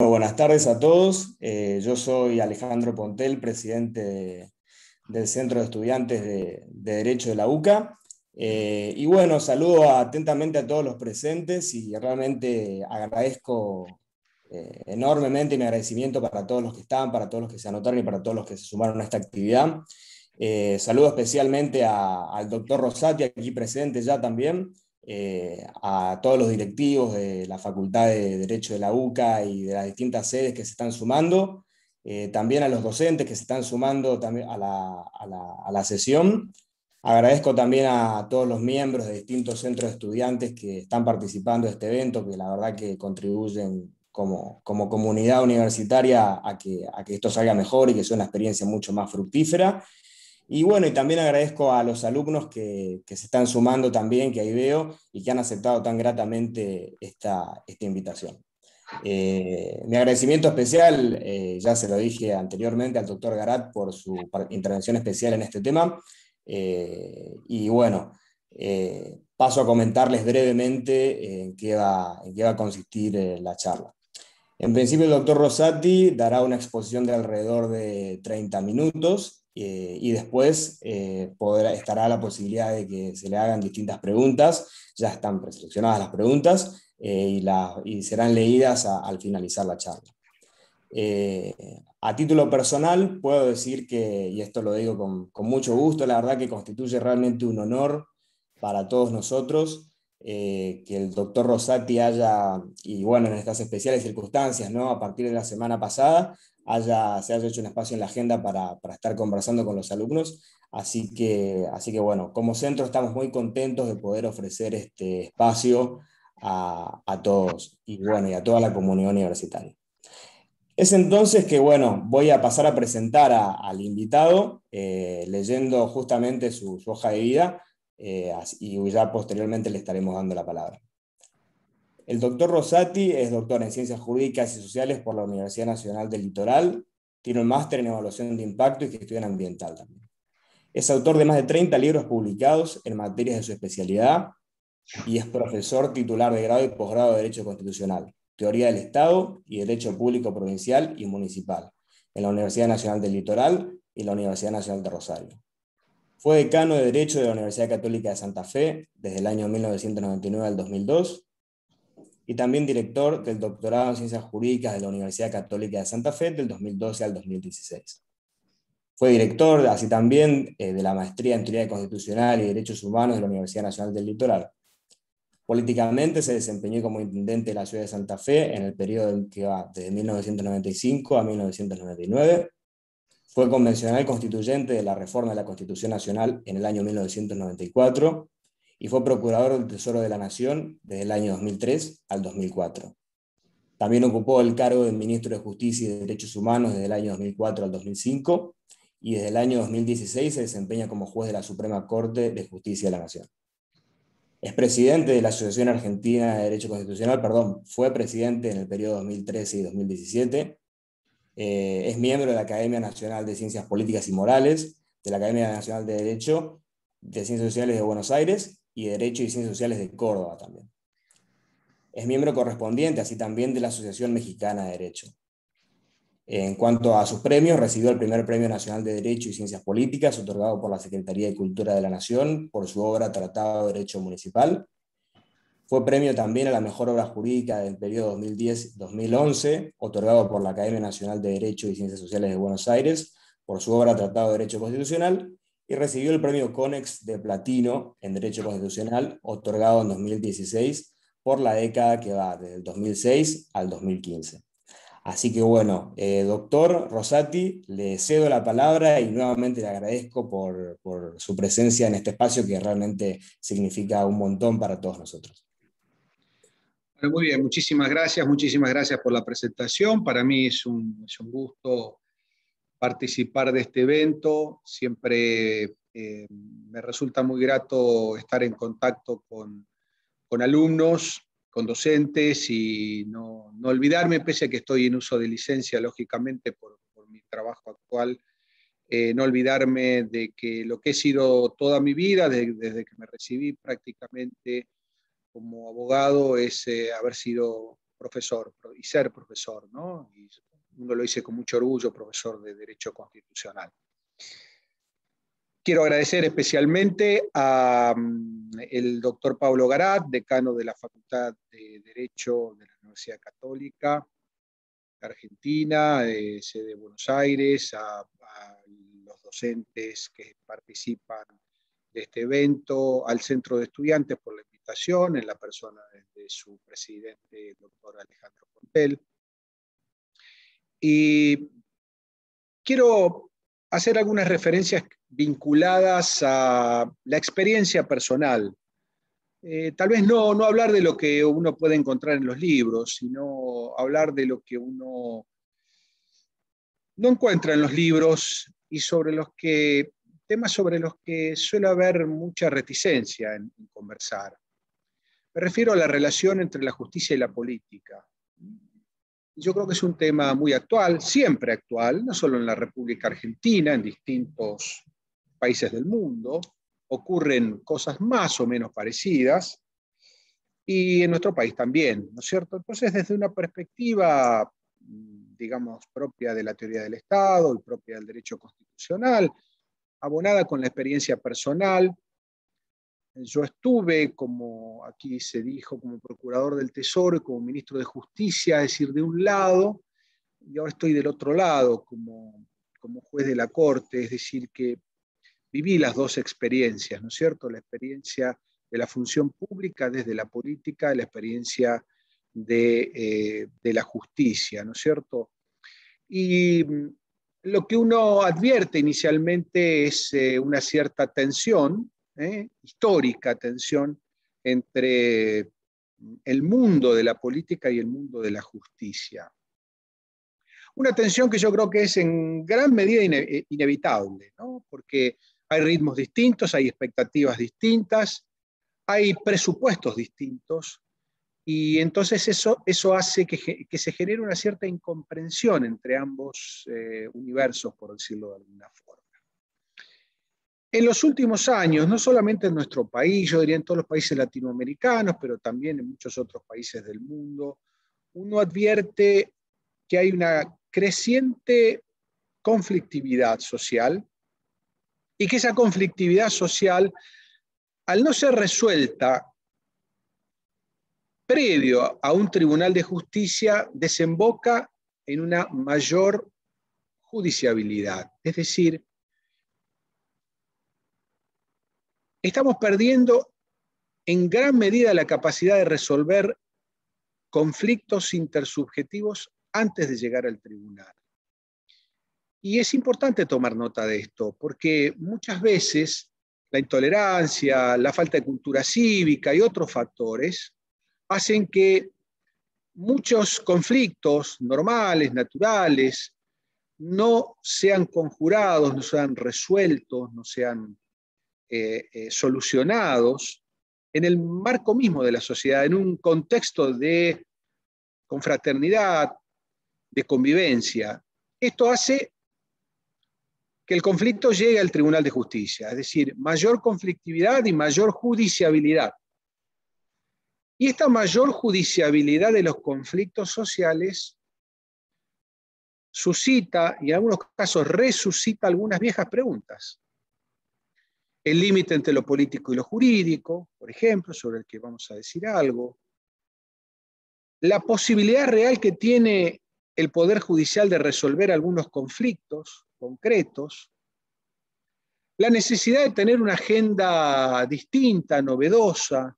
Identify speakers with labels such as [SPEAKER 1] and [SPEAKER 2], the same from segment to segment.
[SPEAKER 1] Buenas tardes a todos. Eh, yo soy Alejandro Pontel, presidente del Centro de Estudiantes de, Derecho de la UCA. Eh, y bueno, saludo atentamente a todos los presentes y realmente agradezco eh, enormemente mi agradecimiento para todos los que están, para todos los que se anotaron y para todos los que se sumaron a esta actividad. saludo especialmente al doctor Rosati, aquí presente ya también, eh, a todos los directivos de la Facultad de Derecho de la UCA y de las distintas sedes que se están sumando, eh, también a los docentes que se están sumando también a la, a, la, sesión. Agradezco también a todos los miembros de distintos centros de estudiantes que están participando de este evento, que la verdad que contribuyen como, como comunidad universitaria a que, a que esto salga mejor y que sea una experiencia mucho más fructífera. Y bueno, y también agradezco a los alumnos que, que, se están sumando también, que ahí veo, y que han aceptado tan gratamente esta, esta invitación. Eh, mi agradecimiento especial, eh, ya se lo dije anteriormente al doctor Garat por su intervención especial en este tema. Eh, y bueno, paso a comentarles brevemente en qué va, en qué va a consistir la charla. En principio, el doctor Rosati dará una exposición de alrededor de 30 minutos eh, y después eh, podrá, estará la posibilidad de que se le hagan distintas preguntas, ya están preseleccionadas las preguntas eh, y, y, serán leídas al finalizar la charla. a título personal, puedo decir que, y esto lo digo con, con, mucho gusto, la verdad que constituye realmente un honor para todos nosotros que el doctor Rosati haya, y bueno, en estas especiales circunstancias, ¿no? a partir de la semana pasada, haya, se haya hecho un espacio en la agenda para, para, estar conversando con los alumnos. Así que, así que bueno, como centro estamos muy contentos de poder ofrecer este espacio a, a todos y, bueno, a toda la comunidad universitaria. Es entonces que, bueno, voy a pasar a presentar al invitado, eh, leyendo justamente su, hoja de vida, eh, y ya posteriormente le estaremos dando la palabra. El doctor Rosati es doctor en Ciencias Jurídicas y Sociales por la Universidad Nacional del Litoral, tiene un máster en Evaluación de Impacto y Gestión Ambiental también. Es autor de más de 30 libros publicados en materias de su especialidad y es profesor titular de grado y posgrado de Derecho Constitucional, Teoría del Estado y Derecho Público Provincial y Municipal en la Universidad Nacional del Litoral y la Universidad Nacional de Rosario. Fue decano de Derecho de la Universidad Católica de Santa Fe desde el año 1999 al 2002 y también director del doctorado en Ciencias Jurídicas de la Universidad Católica de Santa Fe del 2012 al 2016. Fue director, así también, eh, de la Maestría en Teoría Constitucional y Derechos Humanos de la Universidad Nacional del Litoral. Políticamente se desempeñó como intendente de la ciudad de Santa Fe en el periodo que va desde 1995 a 1999. Fue convencional constituyente de la reforma de la Constitución Nacional en el año 1994 y fue procurador del Tesoro de la Nación desde el año 2003 al 2004. También ocupó el cargo de ministro de Justicia y de Derechos Humanos desde el año 2004 al 2005 y desde el año 2016 se desempeña como juez de la Suprema Corte de Justicia de la Nación. Es presidente de la Asociación Argentina de Derecho Constitucional, perdón, fue presidente en el periodo 2013 y 2017. Eh, es miembro de la Academia Nacional de Ciencias Políticas y Morales, de la Academia Nacional de Derecho de Ciencias Sociales de Buenos Aires y Derecho y Ciencias Sociales de Córdoba también. Es miembro correspondiente, así también, de la Asociación Mexicana de Derecho. En cuanto a sus premios, recibió el primer Premio Nacional de Derecho y Ciencias Políticas, otorgado por la Secretaría de Cultura de la Nación por su obra Tratado de Derecho Municipal. Fue premio también a la mejor obra jurídica del periodo 2010-2011, otorgado por la Academia Nacional de Derecho y Ciencias Sociales de Buenos Aires por su obra Tratado de Derecho Constitucional y recibió el premio CONEX de Platino en Derecho Constitucional, otorgado en 2016 por la década que va desde el 2006 al 2015. Así que bueno, eh, doctor Rosati, le cedo la palabra y nuevamente le agradezco por, por su presencia en este espacio que realmente significa un montón para todos nosotros.
[SPEAKER 2] Muy bien, muchísimas gracias, muchísimas gracias por la presentación. Para mí es un, es un gusto participar de este evento. Siempre eh, me resulta muy grato estar en contacto con, alumnos, con docentes y no, olvidarme, pese a que estoy en uso de licencia, lógicamente, por, mi trabajo actual, eh, no olvidarme de que lo que he sido toda mi vida, desde que me recibí prácticamente como abogado, es eh, haber sido profesor y ser profesor, ¿no? Y uno lo dice con mucho orgullo, profesor de Derecho Constitucional. Quiero agradecer especialmente al mm, doctor Pablo Garat, decano de la Facultad de Derecho de la Universidad Católica Argentina, de sede de Buenos Aires, a, los docentes que participan de este evento, al Centro de Estudiantes por la en la persona de, su presidente, el doctor Alejandro Pontel. Y quiero hacer algunas referencias vinculadas a la experiencia personal. Eh, tal vez no, no hablar de lo que uno puede encontrar en los libros, sino hablar de lo que uno no encuentra en los libros y sobre los que, temas sobre los que suele haber mucha reticencia en conversar. Me refiero a la relación entre la justicia y la política. Yo creo que es un tema muy actual, siempre actual, no solo en la República Argentina, en distintos países del mundo, ocurren cosas más o menos parecidas, y en nuestro país también, ¿no es cierto? Entonces, desde una perspectiva, digamos, propia de la teoría del Estado y propia del derecho constitucional, abonada con la experiencia personal, yo estuve, como aquí se dijo, como procurador del Tesoro y como ministro de Justicia, es decir, de un lado, y ahora estoy del otro lado, como, como juez de la Corte, es decir, que viví las dos experiencias, ¿no es cierto? La experiencia de la función pública desde la política, la experiencia de, eh, de la justicia, ¿no es cierto? Y lo que uno advierte inicialmente es eh, una cierta tensión ¿eh? histórica tensión entre el mundo de la política y el mundo de la justicia. Una tensión que yo creo que es en gran medida eh, inevitable, porque hay ritmos distintos, hay expectativas distintas, hay presupuestos distintos, y entonces eso, eso hace que, se genere una cierta incomprensión entre ambos eh, universos, por decirlo de alguna forma. En los últimos años, no solamente en nuestro país, yo diría en todos los países latinoamericanos, pero también en muchos otros países del mundo, uno advierte que hay una creciente conflictividad social y que esa conflictividad social, al no ser resuelta previo a un tribunal de justicia, desemboca en una mayor judiciabilidad. Es decir, estamos perdiendo en gran medida la capacidad de resolver conflictos intersubjetivos antes de llegar al tribunal. Y es importante tomar nota de esto, porque muchas veces la intolerancia, la falta de cultura cívica y otros factores hacen que muchos conflictos normales, naturales, no sean conjurados, no sean resueltos, no sean eh, eh, solucionados en el marco mismo de la sociedad, en un contexto de confraternidad, de convivencia. Esto hace que el conflicto llegue al Tribunal de Justicia, es decir, mayor conflictividad y mayor judiciabilidad. Y esta mayor judiciabilidad de los conflictos sociales suscita, y en algunos casos resucita algunas viejas preguntas el límite entre lo político y lo jurídico, por ejemplo, sobre el que vamos a decir algo, la posibilidad real que tiene el Poder Judicial de resolver algunos conflictos concretos, la necesidad de tener una agenda distinta, novedosa,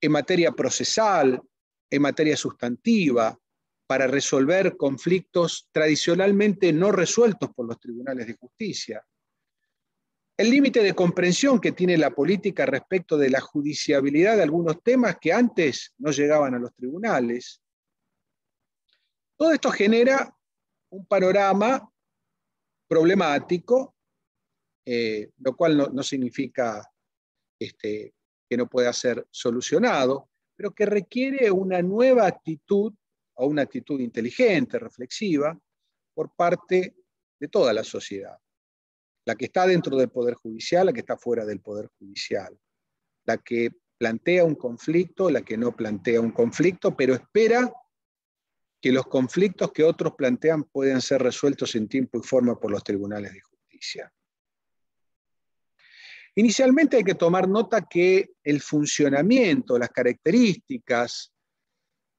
[SPEAKER 2] en materia procesal, en materia sustantiva, para resolver conflictos tradicionalmente no resueltos por los tribunales de justicia el límite de comprensión que tiene la política respecto de la judiciabilidad de algunos temas que antes no llegaban a los tribunales. Todo esto genera un panorama problemático, eh, lo cual no, significa este, que no pueda ser solucionado, pero que requiere una nueva actitud o una actitud inteligente, reflexiva, por parte de toda la sociedad la que está dentro del Poder Judicial, la que está fuera del Poder Judicial, la que plantea un conflicto, la que no plantea un conflicto, pero espera que los conflictos que otros plantean puedan ser resueltos en tiempo y forma por los tribunales de justicia. Inicialmente hay que tomar nota que el funcionamiento, las características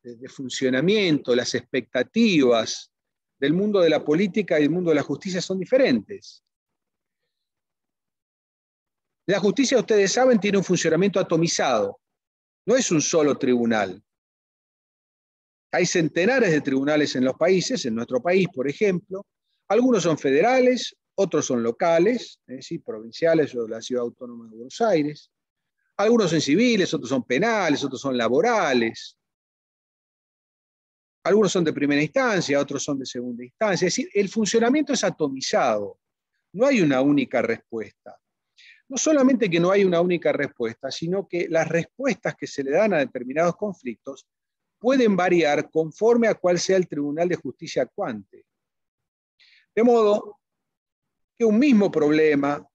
[SPEAKER 2] de funcionamiento, las expectativas del mundo de la política y del mundo de la justicia son diferentes. La justicia, ustedes saben, tiene un funcionamiento atomizado. No es un solo tribunal. Hay centenares de tribunales en los países, en nuestro país, por ejemplo. Algunos son federales, otros son locales, es decir, provinciales o de la Ciudad Autónoma de Buenos Aires. Algunos son civiles, otros son penales, otros son laborales. Algunos son de primera instancia, otros son de segunda instancia. Es decir, el funcionamiento es atomizado. No hay una única respuesta. No solamente que no hay una única respuesta, sino que las respuestas que se le dan a determinados conflictos pueden variar conforme a cuál sea el Tribunal de Justicia acuante. De modo que un mismo problema,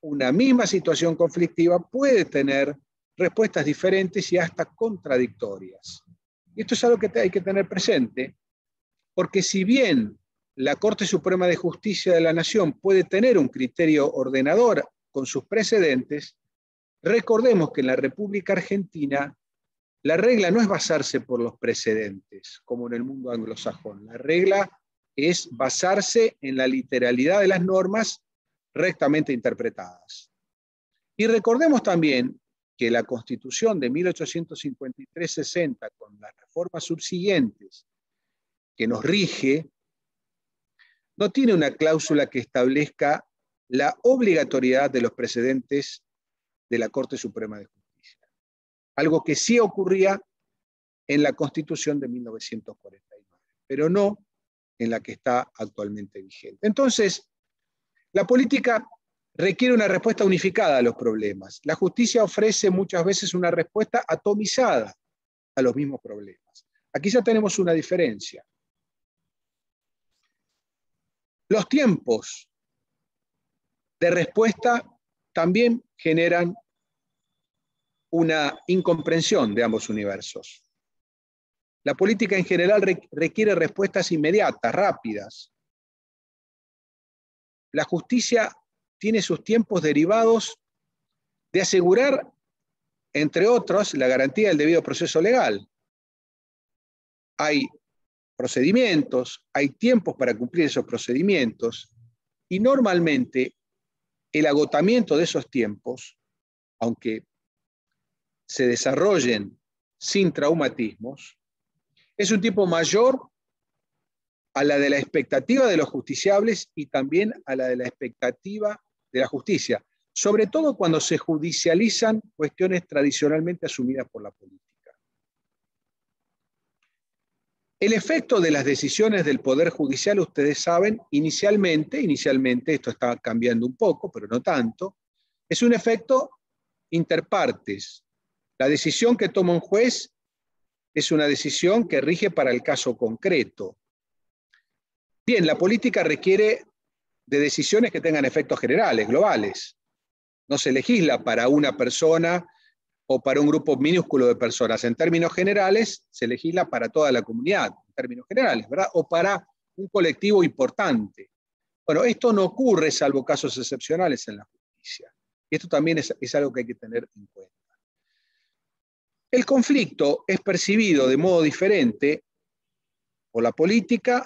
[SPEAKER 2] una misma situación conflictiva puede tener respuestas diferentes y hasta contradictorias. Y esto es algo que hay que tener presente, porque si bien la Corte Suprema de Justicia de la Nación puede tener un criterio ordenador con sus precedentes, recordemos que en la República Argentina la regla no es basarse por los precedentes, como en el mundo anglosajón. La regla es basarse en la literalidad de las normas rectamente interpretadas. Y recordemos también que la Constitución de 1853-60, con las reformas subsiguientes que nos rige, no tiene una cláusula que establezca la obligatoriedad de los precedentes de la Corte Suprema de Justicia. Algo que sí ocurría en la Constitución de 1949, pero no en la que está actualmente vigente. Entonces, la política requiere una respuesta unificada a los problemas. La justicia ofrece muchas veces una respuesta atomizada a los mismos problemas. Aquí ya tenemos una diferencia. Los tiempos de respuesta también generan una incomprensión de ambos universos. La política en general requiere respuestas inmediatas, rápidas. La justicia tiene sus tiempos derivados de asegurar, entre otros, la garantía del debido proceso legal. Hay procedimientos, hay tiempos para cumplir esos procedimientos y normalmente el agotamiento de esos tiempos, aunque se desarrollen sin traumatismos, es un tiempo mayor a la de la expectativa de los justiciables y también a la de la expectativa de la justicia, sobre todo cuando se judicializan cuestiones tradicionalmente asumidas por la política. El efecto de las decisiones del Poder Judicial, ustedes saben, inicialmente, inicialmente esto está cambiando un poco, pero no tanto, es un efecto interpartes. La decisión que toma un juez es una decisión que rige para el caso concreto. Bien, la política requiere de decisiones que tengan efectos generales, globales. No se legisla para una persona o para un grupo minúsculo de personas. En términos generales, se legisla para toda la comunidad, en términos generales, ¿verdad? O para un colectivo importante. Bueno, esto no ocurre salvo casos excepcionales en la justicia. Esto también es, es algo que hay que tener en cuenta. El conflicto es percibido de modo diferente por la política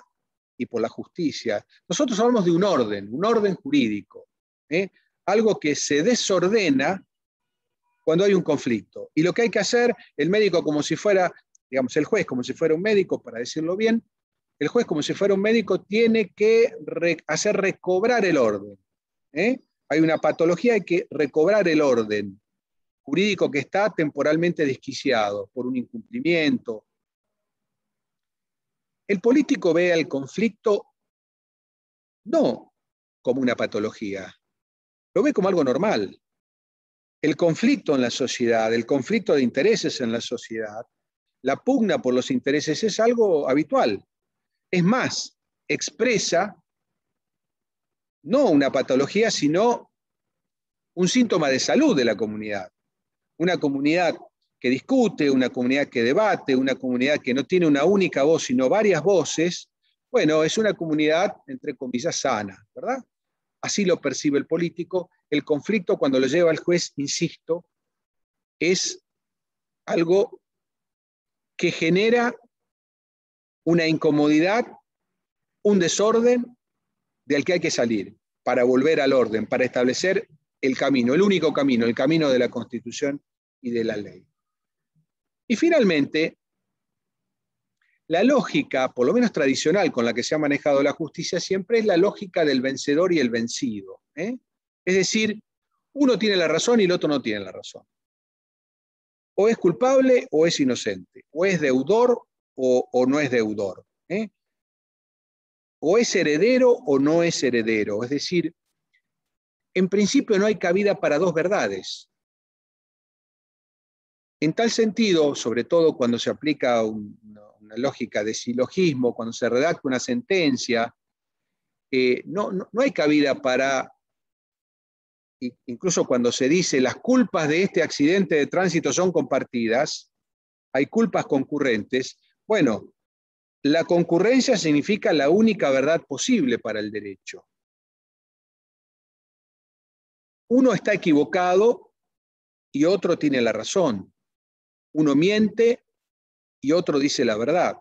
[SPEAKER 2] y por la justicia. Nosotros hablamos de un orden, un orden jurídico, ¿eh? algo que se desordena cuando hay un conflicto. Y lo que hay que hacer, el médico como si fuera, digamos, el juez como si fuera un médico, para decirlo bien, el juez como si fuera un médico tiene que hacer recobrar el orden. ¿eh? Hay una patología, hay que recobrar el orden jurídico que está temporalmente desquiciado por un incumplimiento, el político ve al conflicto no como una patología, lo ve como algo normal. El conflicto en la sociedad, el conflicto de intereses en la sociedad, la pugna por los intereses es algo habitual. Es más, expresa no una patología, sino un síntoma de salud de la comunidad. una comunidad que discute, una comunidad que debate, una comunidad que no tiene una única voz, sino varias voces, bueno, es una comunidad, entre comillas, sana, ¿verdad? Así lo percibe el político. El conflicto, cuando lo lleva el juez, insisto, es algo que genera una incomodidad, un desorden del que hay que salir para volver al orden, para establecer el camino, el único camino, el camino de la Constitución y de la ley. Y finalmente, la lógica, por lo menos tradicional, con la que se ha manejado la justicia siempre es la lógica del vencedor y el vencido. ¿eh? Es decir, uno tiene la razón y el otro no tiene la razón. O es culpable o es inocente. O es deudor o, no es deudor. ¿eh? O es heredero o no es heredero. Es decir, en principio no hay cabida para dos verdades. En tal sentido, sobre todo cuando se aplica una, lógica de silogismo, cuando se redacta una sentencia, eh, no, hay cabida para, incluso cuando se dice las culpas de este accidente de tránsito son compartidas, hay culpas concurrentes, bueno, la concurrencia significa la única verdad posible para el derecho. Uno está equivocado y otro tiene la razón. Uno miente y otro dice la verdad.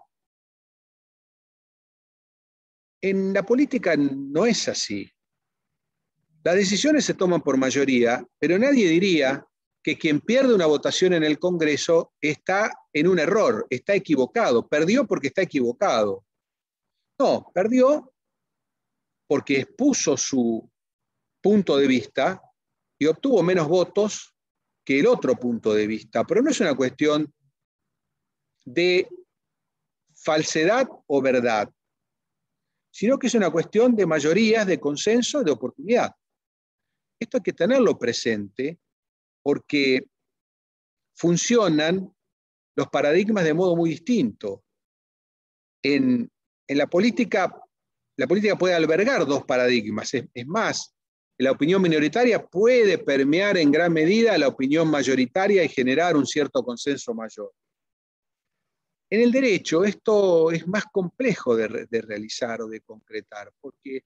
[SPEAKER 2] En la política no es así. Las decisiones se toman por mayoría, pero nadie diría que quien pierde una votación en el Congreso está en un error, está equivocado, perdió porque está equivocado. No, perdió porque expuso su punto de vista y obtuvo menos votos que el otro punto de vista, pero no es una cuestión de falsedad o verdad, sino que es una cuestión de mayorías, de consenso, de oportunidad. Esto hay que tenerlo presente porque funcionan los paradigmas de modo muy distinto. En, la política, la política puede albergar dos paradigmas. es más, la opinión minoritaria puede permear en gran medida la opinión mayoritaria y generar un cierto consenso mayor. En el derecho esto es más complejo de, realizar o de concretar, porque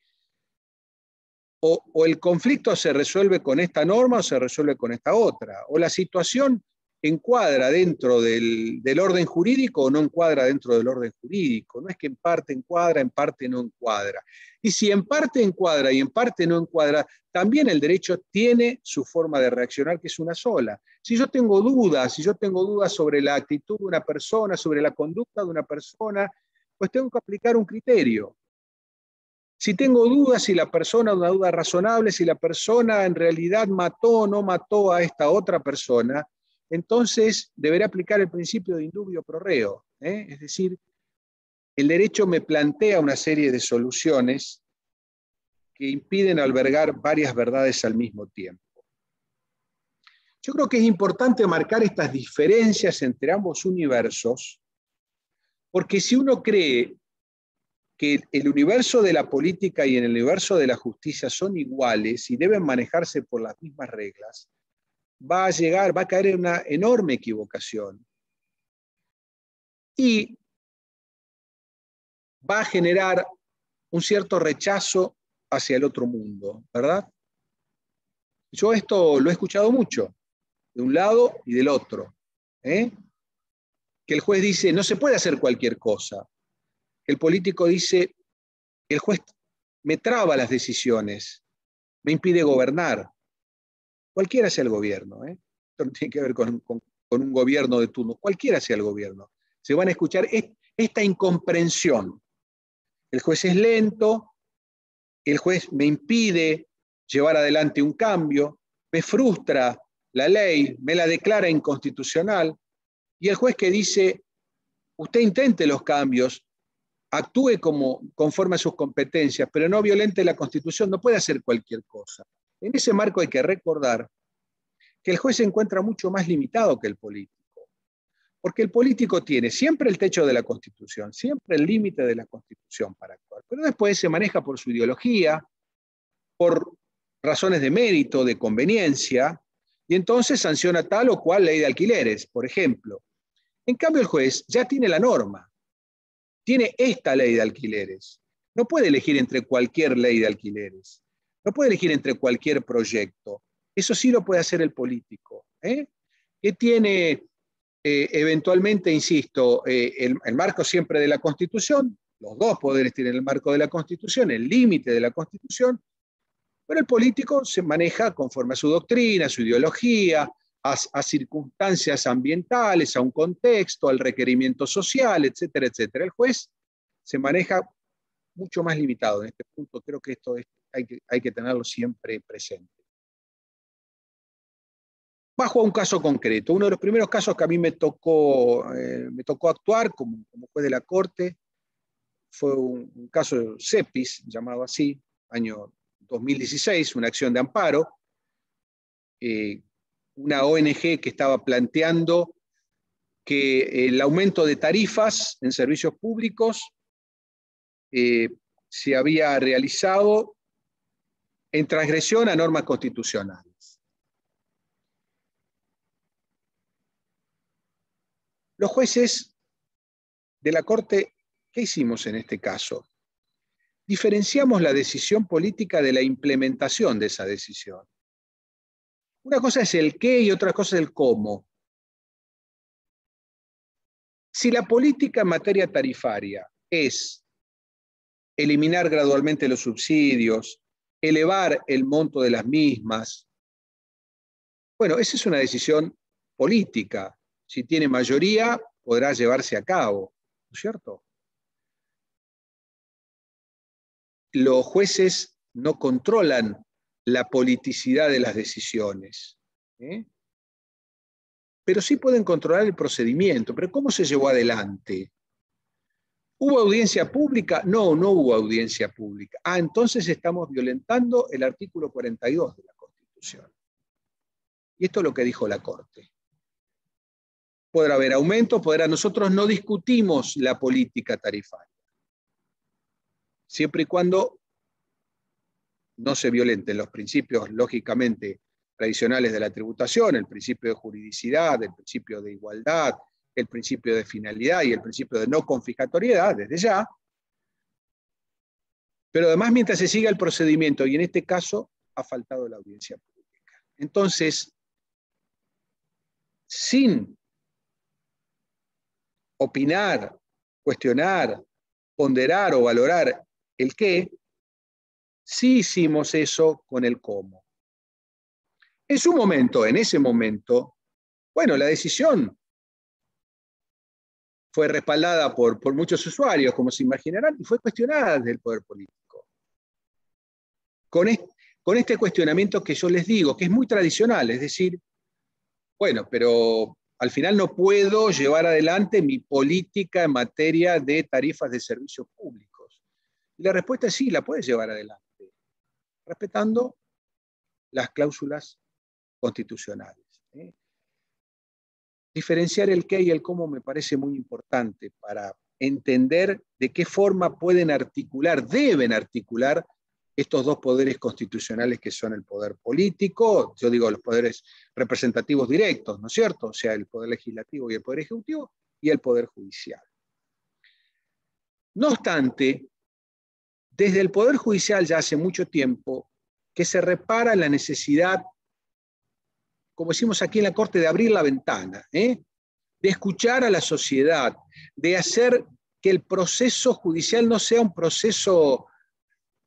[SPEAKER 2] o, o, el conflicto se resuelve con esta norma o se resuelve con esta otra, o la situación encuadra dentro del, orden jurídico o no encuadra dentro del orden jurídico. No es que en parte encuadra, en parte no encuadra. Y si en parte encuadra y en parte no encuadra, también el derecho tiene su forma de reaccionar, que es una sola. Si yo tengo dudas, si yo tengo dudas sobre la actitud de una persona, sobre la conducta de una persona, pues tengo que aplicar un criterio. Si tengo dudas si la persona, una duda razonable, si la persona en realidad mató o no mató a esta otra persona, entonces deberá aplicar el principio de indubio pro reo. ¿eh? Es decir, el derecho me plantea una serie de soluciones que impiden albergar varias verdades al mismo tiempo. Yo creo que es importante marcar estas diferencias entre ambos universos, porque si uno cree que el universo de la política y el universo de la justicia son iguales y deben manejarse por las mismas reglas, va a llegar, va a caer en una enorme equivocación. Y va a generar un cierto rechazo hacia el otro mundo, ¿verdad? Yo esto lo he escuchado mucho, de un lado y del otro. ¿eh? Que el juez dice, no se puede hacer cualquier cosa. El político dice, el juez me traba las decisiones, me impide gobernar cualquiera sea el gobierno, ¿eh? esto no tiene que ver con, un gobierno de turno, cualquiera sea el gobierno, se van a escuchar esta incomprensión. El juez es lento, el juez me impide llevar adelante un cambio, me frustra la ley, me la declara inconstitucional, y el juez que dice, usted intente los cambios, actúe como, conforme a sus competencias, pero no violente la Constitución, no puede hacer cualquier cosa. En ese marco hay que recordar que el juez se encuentra mucho más limitado que el político, porque el político tiene siempre el techo de la Constitución, siempre el límite de la Constitución para actuar, pero después se maneja por su ideología, por razones de mérito, de conveniencia, y entonces sanciona tal o cual ley de alquileres, por ejemplo. En cambio, el juez ya tiene la norma, tiene esta ley de alquileres. No puede elegir entre cualquier ley de alquileres, no puede elegir entre cualquier proyecto. Eso sí lo puede hacer el político, ¿eh? que tiene eh, eventualmente, insisto, eh, el, marco siempre de la Constitución, los dos poderes tienen el marco de la Constitución, el límite de la Constitución, pero el político se maneja conforme a su doctrina, a su ideología, a, circunstancias ambientales, a un contexto, al requerimiento social, etcétera, etcétera. El juez se maneja mucho más limitado en este punto. Creo que esto hay, que, tenerlo siempre presente. Bajo a un caso concreto, uno de los primeros casos que a mí me tocó, eh, actuar como, juez de la Corte fue un, caso CEPIS, llamado así, año 2016, una acción de amparo, eh, una ONG que estaba planteando que el aumento de tarifas en servicios públicos eh, se había realizado en transgresión a normas constitucionales. Los jueces de la Corte ¿Qué hicimos en este caso? Diferenciamos la decisión política de la implementación de esa decisión. Una cosa es el qué y otra cosa es el cómo. Si la política en materia tarifaria es eliminar gradualmente los subsidios, elevar el monto de las mismas, bueno, esa es una decisión política. Si tiene mayoría, podrá llevarse a cabo, ¿no es cierto? los jueces no controlan la politicidad de las decisiones. ¿eh? Pero sí pueden controlar el procedimiento. ¿Pero cómo se llevó adelante? ¿Hubo audiencia pública? No, no hubo audiencia pública. Ah, entonces estamos violentando el artículo 42 de la Constitución. Y esto es lo que dijo la Corte. Podrá haber aumento, podrá. Nosotros no discutimos la política tarifaria siempre y cuando no se violenten los principios, lógicamente, tradicionales de la tributación, el principio de juridicidad, el principio de igualdad, el principio de finalidad y el principio de no conficatoriedad, desde ya. Pero además, mientras se siga el procedimiento, y en este caso ha faltado la audiencia pública. Entonces, sin opinar, cuestionar, ponderar o valorar el qué, sí hicimos eso con el cómo. En su momento, en ese momento, bueno, la decisión fue respaldada por, muchos usuarios, como se imaginarán, y fue cuestionada desde el poder político. Con con este cuestionamiento que yo les digo, que es muy tradicional, es decir, bueno, pero al final no puedo llevar adelante mi política en materia de tarifas de servicios públicos. Y la respuesta es sí, la puedes llevar adelante, respetando las cláusulas constitucionales. ¿eh? Diferenciar el qué y el cómo me parece muy importante para entender de qué forma pueden articular, deben articular estos dos poderes constitucionales que son el poder político, yo digo los poderes representativos directos, ¿no es cierto? O sea, el poder legislativo y el poder ejecutivo y el poder judicial. No obstante, desde el Poder Judicial ya hace mucho tiempo que se repara la necesidad, como decimos aquí en la Corte, de abrir la ventana, ¿eh? de escuchar a la sociedad, de hacer que el proceso judicial no sea un proceso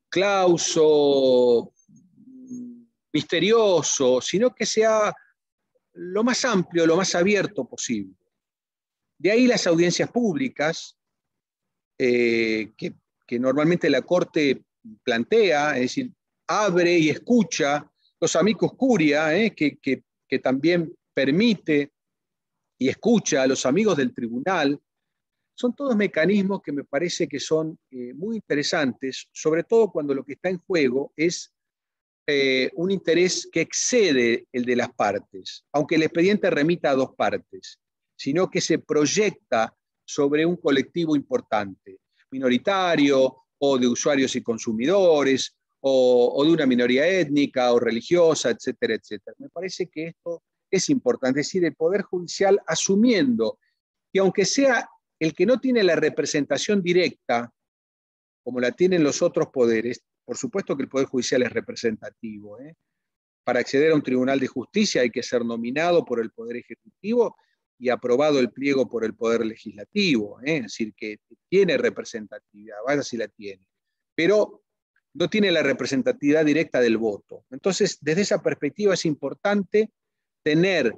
[SPEAKER 2] clauso, misterioso, sino que sea lo más amplio, lo más abierto posible. De ahí las audiencias públicas, eh, que normalmente la Corte plantea, es decir, abre y escucha, los amigos curia, eh, que, también permite y escucha a los amigos del tribunal, son todos mecanismos que me parece que son eh, muy interesantes, sobre todo cuando lo que está en juego es eh, un interés que excede el de las partes, aunque el expediente remita a dos partes, sino que se proyecta sobre un colectivo importante minoritario o de usuarios y consumidores o, de una minoría étnica o religiosa, etcétera, etcétera. Me parece que esto es importante, es decir, el Poder Judicial asumiendo que aunque sea el que no tiene la representación directa, como la tienen los otros poderes, por supuesto que el Poder Judicial es representativo. ¿eh? Para acceder a un tribunal de justicia hay que ser nominado por el Poder Ejecutivo y aprobado el pliego por el Poder Legislativo, ¿eh? es decir, que tiene representatividad, vaya si la tiene, pero no tiene la representatividad directa del voto. Entonces, desde esa perspectiva es importante tener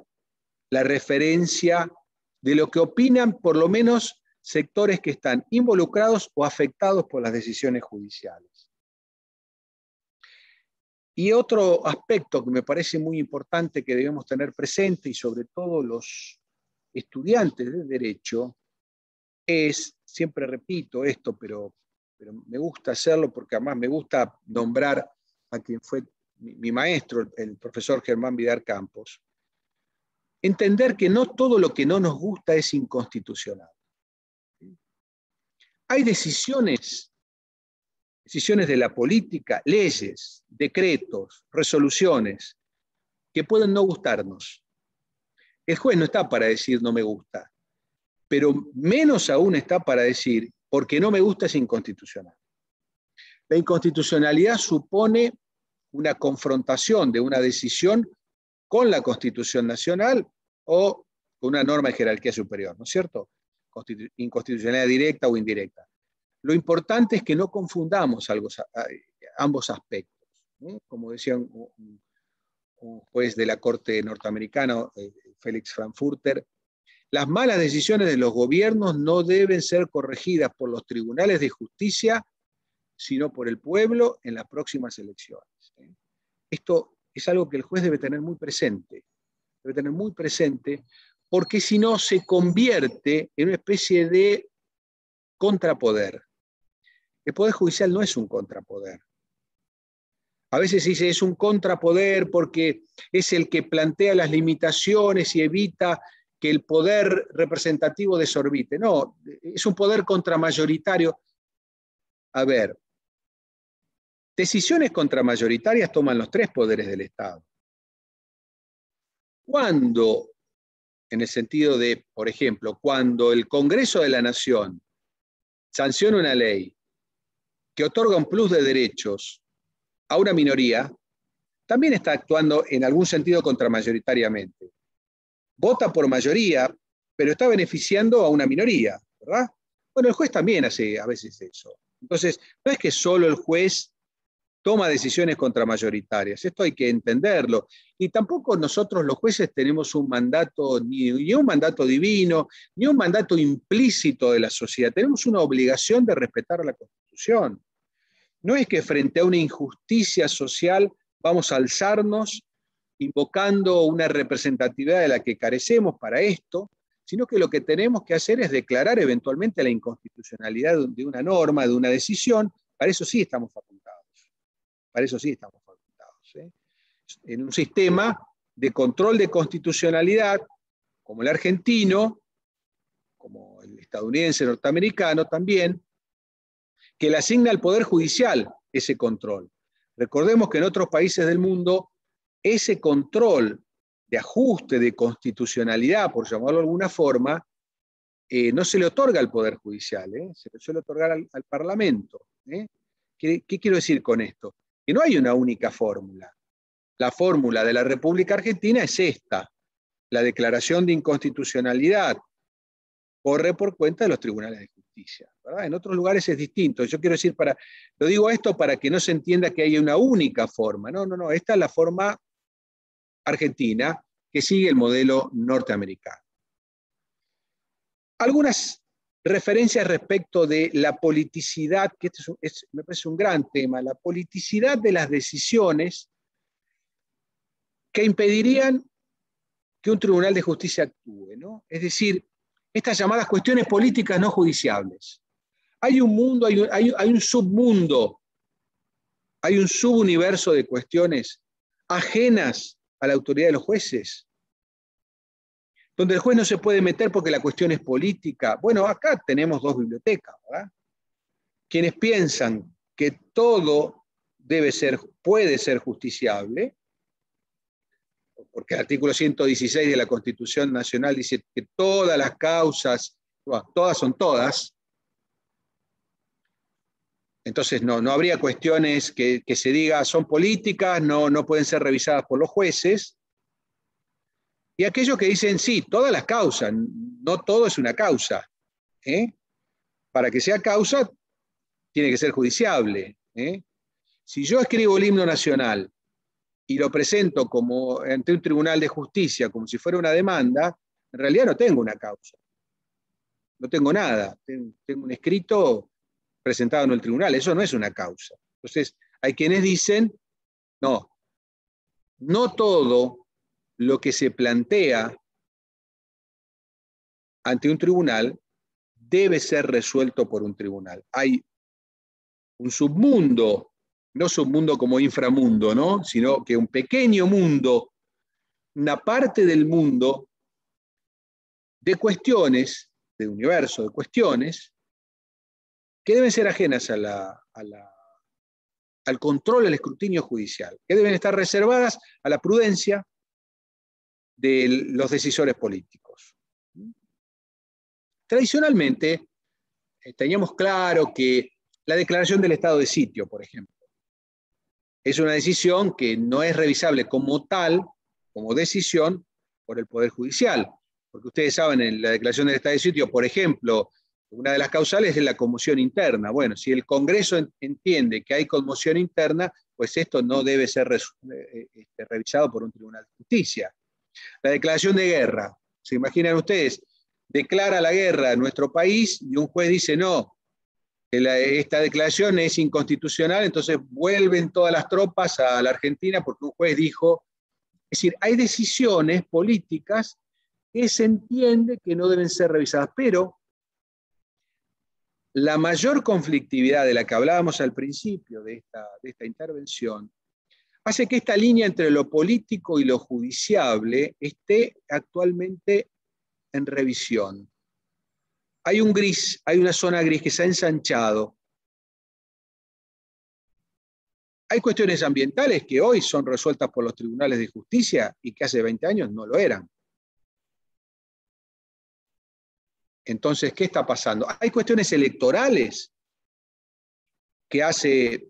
[SPEAKER 2] la referencia de lo que opinan por lo menos sectores que están involucrados o afectados por las decisiones judiciales. Y otro aspecto que me parece muy importante que debemos tener presente, y sobre todo los estudiantes de derecho es, siempre repito esto, pero, pero me gusta hacerlo porque además me gusta nombrar a quien fue mi, maestro, el profesor Germán Vidar Campos, entender que no todo lo que no nos gusta es inconstitucional. Hay decisiones, decisiones de la política, leyes, decretos, resoluciones, que pueden no gustarnos, el juez no está para decir no me gusta, pero menos aún está para decir porque no me gusta es inconstitucional. La inconstitucionalidad supone una confrontación de una decisión con la Constitución Nacional o con una norma de jerarquía superior, ¿no es cierto? Inconstitucionalidad directa o indirecta. Lo importante es que no confundamos ambos aspectos. Como decía un, juez de la Corte norteamericana, eh, Félix Frankfurter, las malas decisiones de los gobiernos no deben ser corregidas por los tribunales de justicia, sino por el pueblo en las próximas elecciones. Esto es algo que el juez debe tener muy presente, debe tener muy presente, porque si no se convierte en una especie de contrapoder. El Poder Judicial no es un contrapoder. A veces dice es un contrapoder porque es el que plantea las limitaciones y evita que el poder representativo desorbite. No, es un poder contramayoritario. A ver, decisiones contramayoritarias toman los tres poderes del Estado. Cuando, en el sentido de, por ejemplo, cuando el Congreso de la Nación sanciona una ley que otorga un plus de derechos a una minoría, también está actuando en algún sentido contramayoritariamente. Vota por mayoría, pero está beneficiando a una minoría, ¿verdad? Bueno, el juez también hace a veces eso. Entonces, no es que solo el juez toma decisiones contramayoritarias, esto hay que entenderlo. Y tampoco nosotros los jueces tenemos un mandato, ni, ni un mandato divino, ni un mandato implícito de la sociedad, tenemos una obligación de respetar la Constitución. No es que frente a una injusticia social vamos a alzarnos invocando una representatividad de la que carecemos para esto, sino que lo que tenemos que hacer es declarar eventualmente la inconstitucionalidad de una norma, de una decisión. Para eso sí estamos facultados. Para eso sí estamos facultados. ¿eh? En un sistema de control de constitucionalidad, como el argentino, como el estadounidense, norteamericano también, que le asigna al Poder Judicial ese control. Recordemos que en otros países del mundo ese control de ajuste, de constitucionalidad, por llamarlo de alguna forma, eh, no se le otorga al Poder Judicial, ¿eh? se le suele otorgar al, Parlamento. ¿eh? ¿Qué, ¿Qué quiero decir con esto? Que no hay una única fórmula. La fórmula de la República Argentina es esta, la declaración de inconstitucionalidad corre por cuenta de los tribunales de justicia. En otros lugares es distinto. Yo quiero decir, para, lo digo esto para que no se entienda que hay una única forma. No, no, no. Esta es la forma argentina que sigue el modelo norteamericano. Algunas referencias respecto de la politicidad, que este me parece un gran tema, la politicidad de las decisiones que impedirían que un tribunal de justicia actúe. ¿no? Es decir, estas llamadas cuestiones políticas no judiciables. Hay un mundo, hay un, hay un submundo, hay un subuniverso de cuestiones ajenas a la autoridad de los jueces, donde el juez no se puede meter porque la cuestión es política. Bueno, acá tenemos dos bibliotecas, ¿verdad? Quienes piensan que todo debe ser, puede ser justiciable, porque el artículo 116 de la Constitución Nacional dice que todas las causas, todas son todas, entonces no, no habría cuestiones que, se diga son políticas, no, no pueden ser revisadas por los jueces. Y aquellos que dicen sí, todas las causas, no todo es una causa. ¿eh? Para que sea causa, tiene que ser judiciable. ¿eh? Si yo escribo el himno nacional y lo presento como ante un tribunal de justicia, como si fuera una demanda, en realidad no tengo una causa. No tengo nada. Tengo, un escrito presentado en el tribunal. Eso no es una causa. Entonces, hay quienes dicen, no, no todo lo que se plantea ante un tribunal debe ser resuelto por un tribunal. Hay un submundo no submundo como inframundo, ¿no? sino que un pequeño mundo, una parte del mundo de cuestiones, de universo de cuestiones, que deben ser ajenas al control, al escrutinio judicial, que deben estar reservadas a la prudencia de los decisores políticos. Tradicionalmente, eh, teníamos claro que la declaración del estado de sitio, por ejemplo, es una decisión que no es revisable como tal, como decisión, por el Poder Judicial. Porque ustedes saben, en la declaración del estado de sitio, por ejemplo, una de las causales es la conmoción interna. Bueno, si el Congreso entiende que hay conmoción interna, pues esto no debe ser eh, este, revisado por un tribunal de justicia. La declaración de guerra, se imaginan ustedes, declara la guerra en nuestro país y un juez dice no, esta declaración es inconstitucional, entonces vuelven todas las tropas a la Argentina porque un juez dijo, es decir, hay decisiones políticas que se entiende que no deben ser revisadas, pero la mayor conflictividad de la que hablábamos al principio de esta, intervención hace que esta línea entre lo político y lo judiciable esté actualmente en revisión hay un gris, hay una zona gris que se ha ensanchado. Hay cuestiones ambientales que hoy son resueltas por los tribunales de justicia y que hace 20 años no lo eran. Entonces, ¿qué está pasando? Hay cuestiones electorales que hace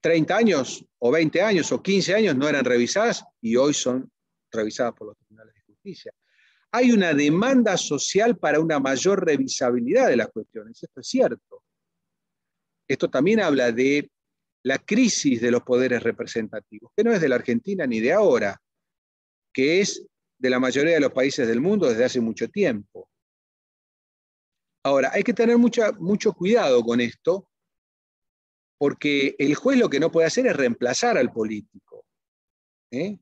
[SPEAKER 2] 30 años o 20 años o 15 años no eran revisadas y hoy son revisadas por los tribunales de justicia hay una demanda social para una mayor revisabilidad de las cuestiones. Esto es cierto. Esto también habla de la crisis de los poderes representativos, que no es de la Argentina ni de ahora, que es de la mayoría de los países del mundo desde hace mucho tiempo. Ahora, hay que tener mucho cuidado con esto, porque el juez lo que no puede hacer es reemplazar al político. ¿eh?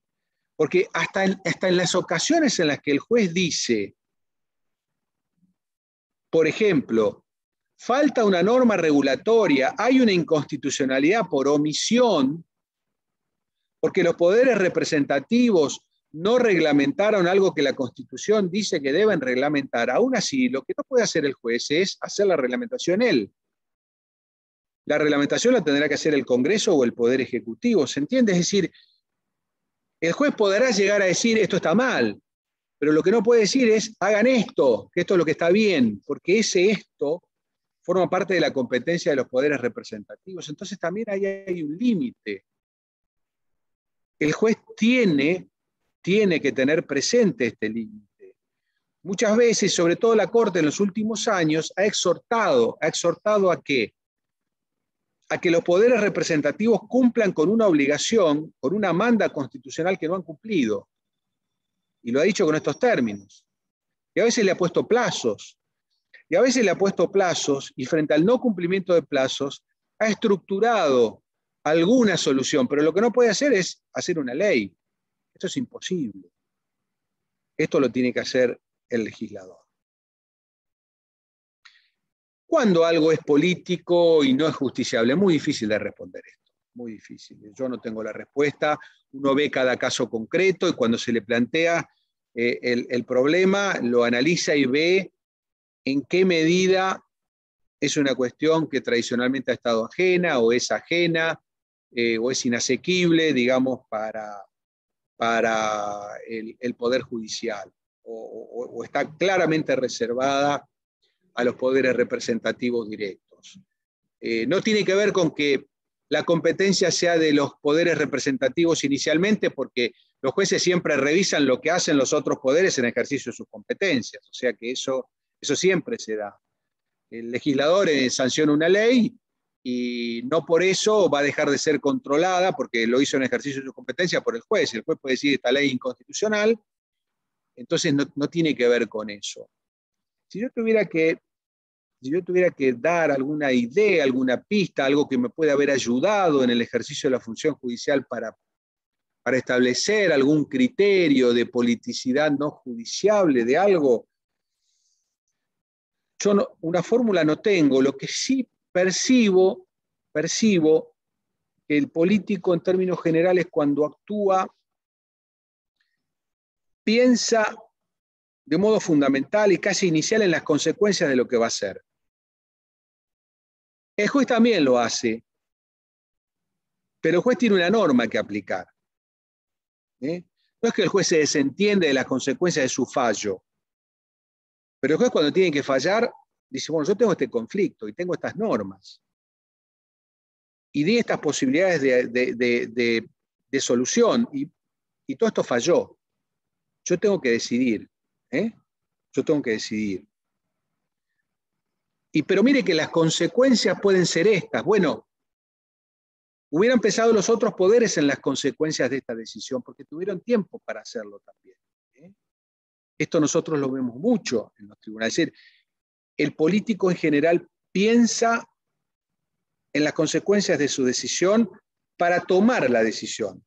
[SPEAKER 2] Porque hasta en, en las ocasiones en las que el juez dice, por ejemplo, falta una norma regulatoria, hay una inconstitucionalidad por omisión, porque los poderes representativos no reglamentaron algo que la Constitución dice que deben reglamentar. Aún así, lo que no puede hacer el juez es hacer la reglamentación él. La reglamentación la tendrá que hacer el Congreso o el Poder Ejecutivo, ¿se entiende? Es decir, el juez podrá llegar a decir esto está mal, pero lo que no puede decir es hagan esto, que esto es lo que está bien, porque ese esto forma parte de la competencia de los poderes representativos. Entonces también ahí hay un límite. El juez tiene, tiene que tener presente este límite. Muchas veces, sobre todo la Corte en los últimos años, ha exhortado, ha exhortado a a que los poderes representativos cumplan con una obligación, con una manda constitucional que no han cumplido. Y lo ha dicho con estos términos. Y a veces le ha puesto plazos. Y a veces le ha puesto plazos y frente al no cumplimiento de plazos ha estructurado alguna solución, pero lo que no puede hacer es hacer una ley. Esto es imposible. Esto lo tiene que hacer el legislador. ¿Cuándo algo es político y no es justiciable? Muy difícil de responder esto, muy difícil. Yo no tengo la respuesta. Uno ve cada caso concreto y cuando se le plantea eh, el, problema, lo analiza y ve en qué medida es una cuestión que tradicionalmente ha estado ajena o es ajena eh, o es inasequible, digamos, para, para el, Poder Judicial, o, está claramente reservada a los poderes representativos directos. Eh, no tiene que ver con que la competencia sea de los poderes representativos inicialmente, porque los jueces siempre revisan lo que hacen los otros poderes en ejercicio de sus competencias, o sea que eso, eso siempre se da. El legislador eh, sanciona una ley y no por eso va a dejar de ser controlada, porque lo hizo en ejercicio de su competencia por el juez. El juez puede decir esta ley inconstitucional, entonces no, tiene que ver con eso. Si yo tuviera que si yo tuviera que dar alguna idea, alguna pista, algo que me pueda haber ayudado en el ejercicio de la función judicial para, para establecer algún criterio de politicidad no judiciable de algo, yo una fórmula no tengo. Lo que sí percibo, percibo que el político en términos generales cuando actúa piensa de modo fundamental y casi inicial en las consecuencias de lo que va a hacer. El juez también lo hace, pero el juez tiene una norma que aplicar. ¿eh? No es que el juez se desentiende de las consecuencias de su fallo, pero el juez cuando tiene que fallar dice, bueno, yo tengo este conflicto y tengo estas normas. Y di estas posibilidades de, solución y, todo esto falló. Yo tengo que decidir. ¿eh? Yo tengo que decidir. Y pero mire que las consecuencias pueden ser estas. Bueno, hubieran pensado los otros poderes en las consecuencias de esta decisión, porque tuvieron tiempo para hacerlo también. ¿eh? Esto nosotros lo vemos mucho en los tribunales. Es decir, el político en general piensa en las consecuencias de su decisión para tomar la decisión.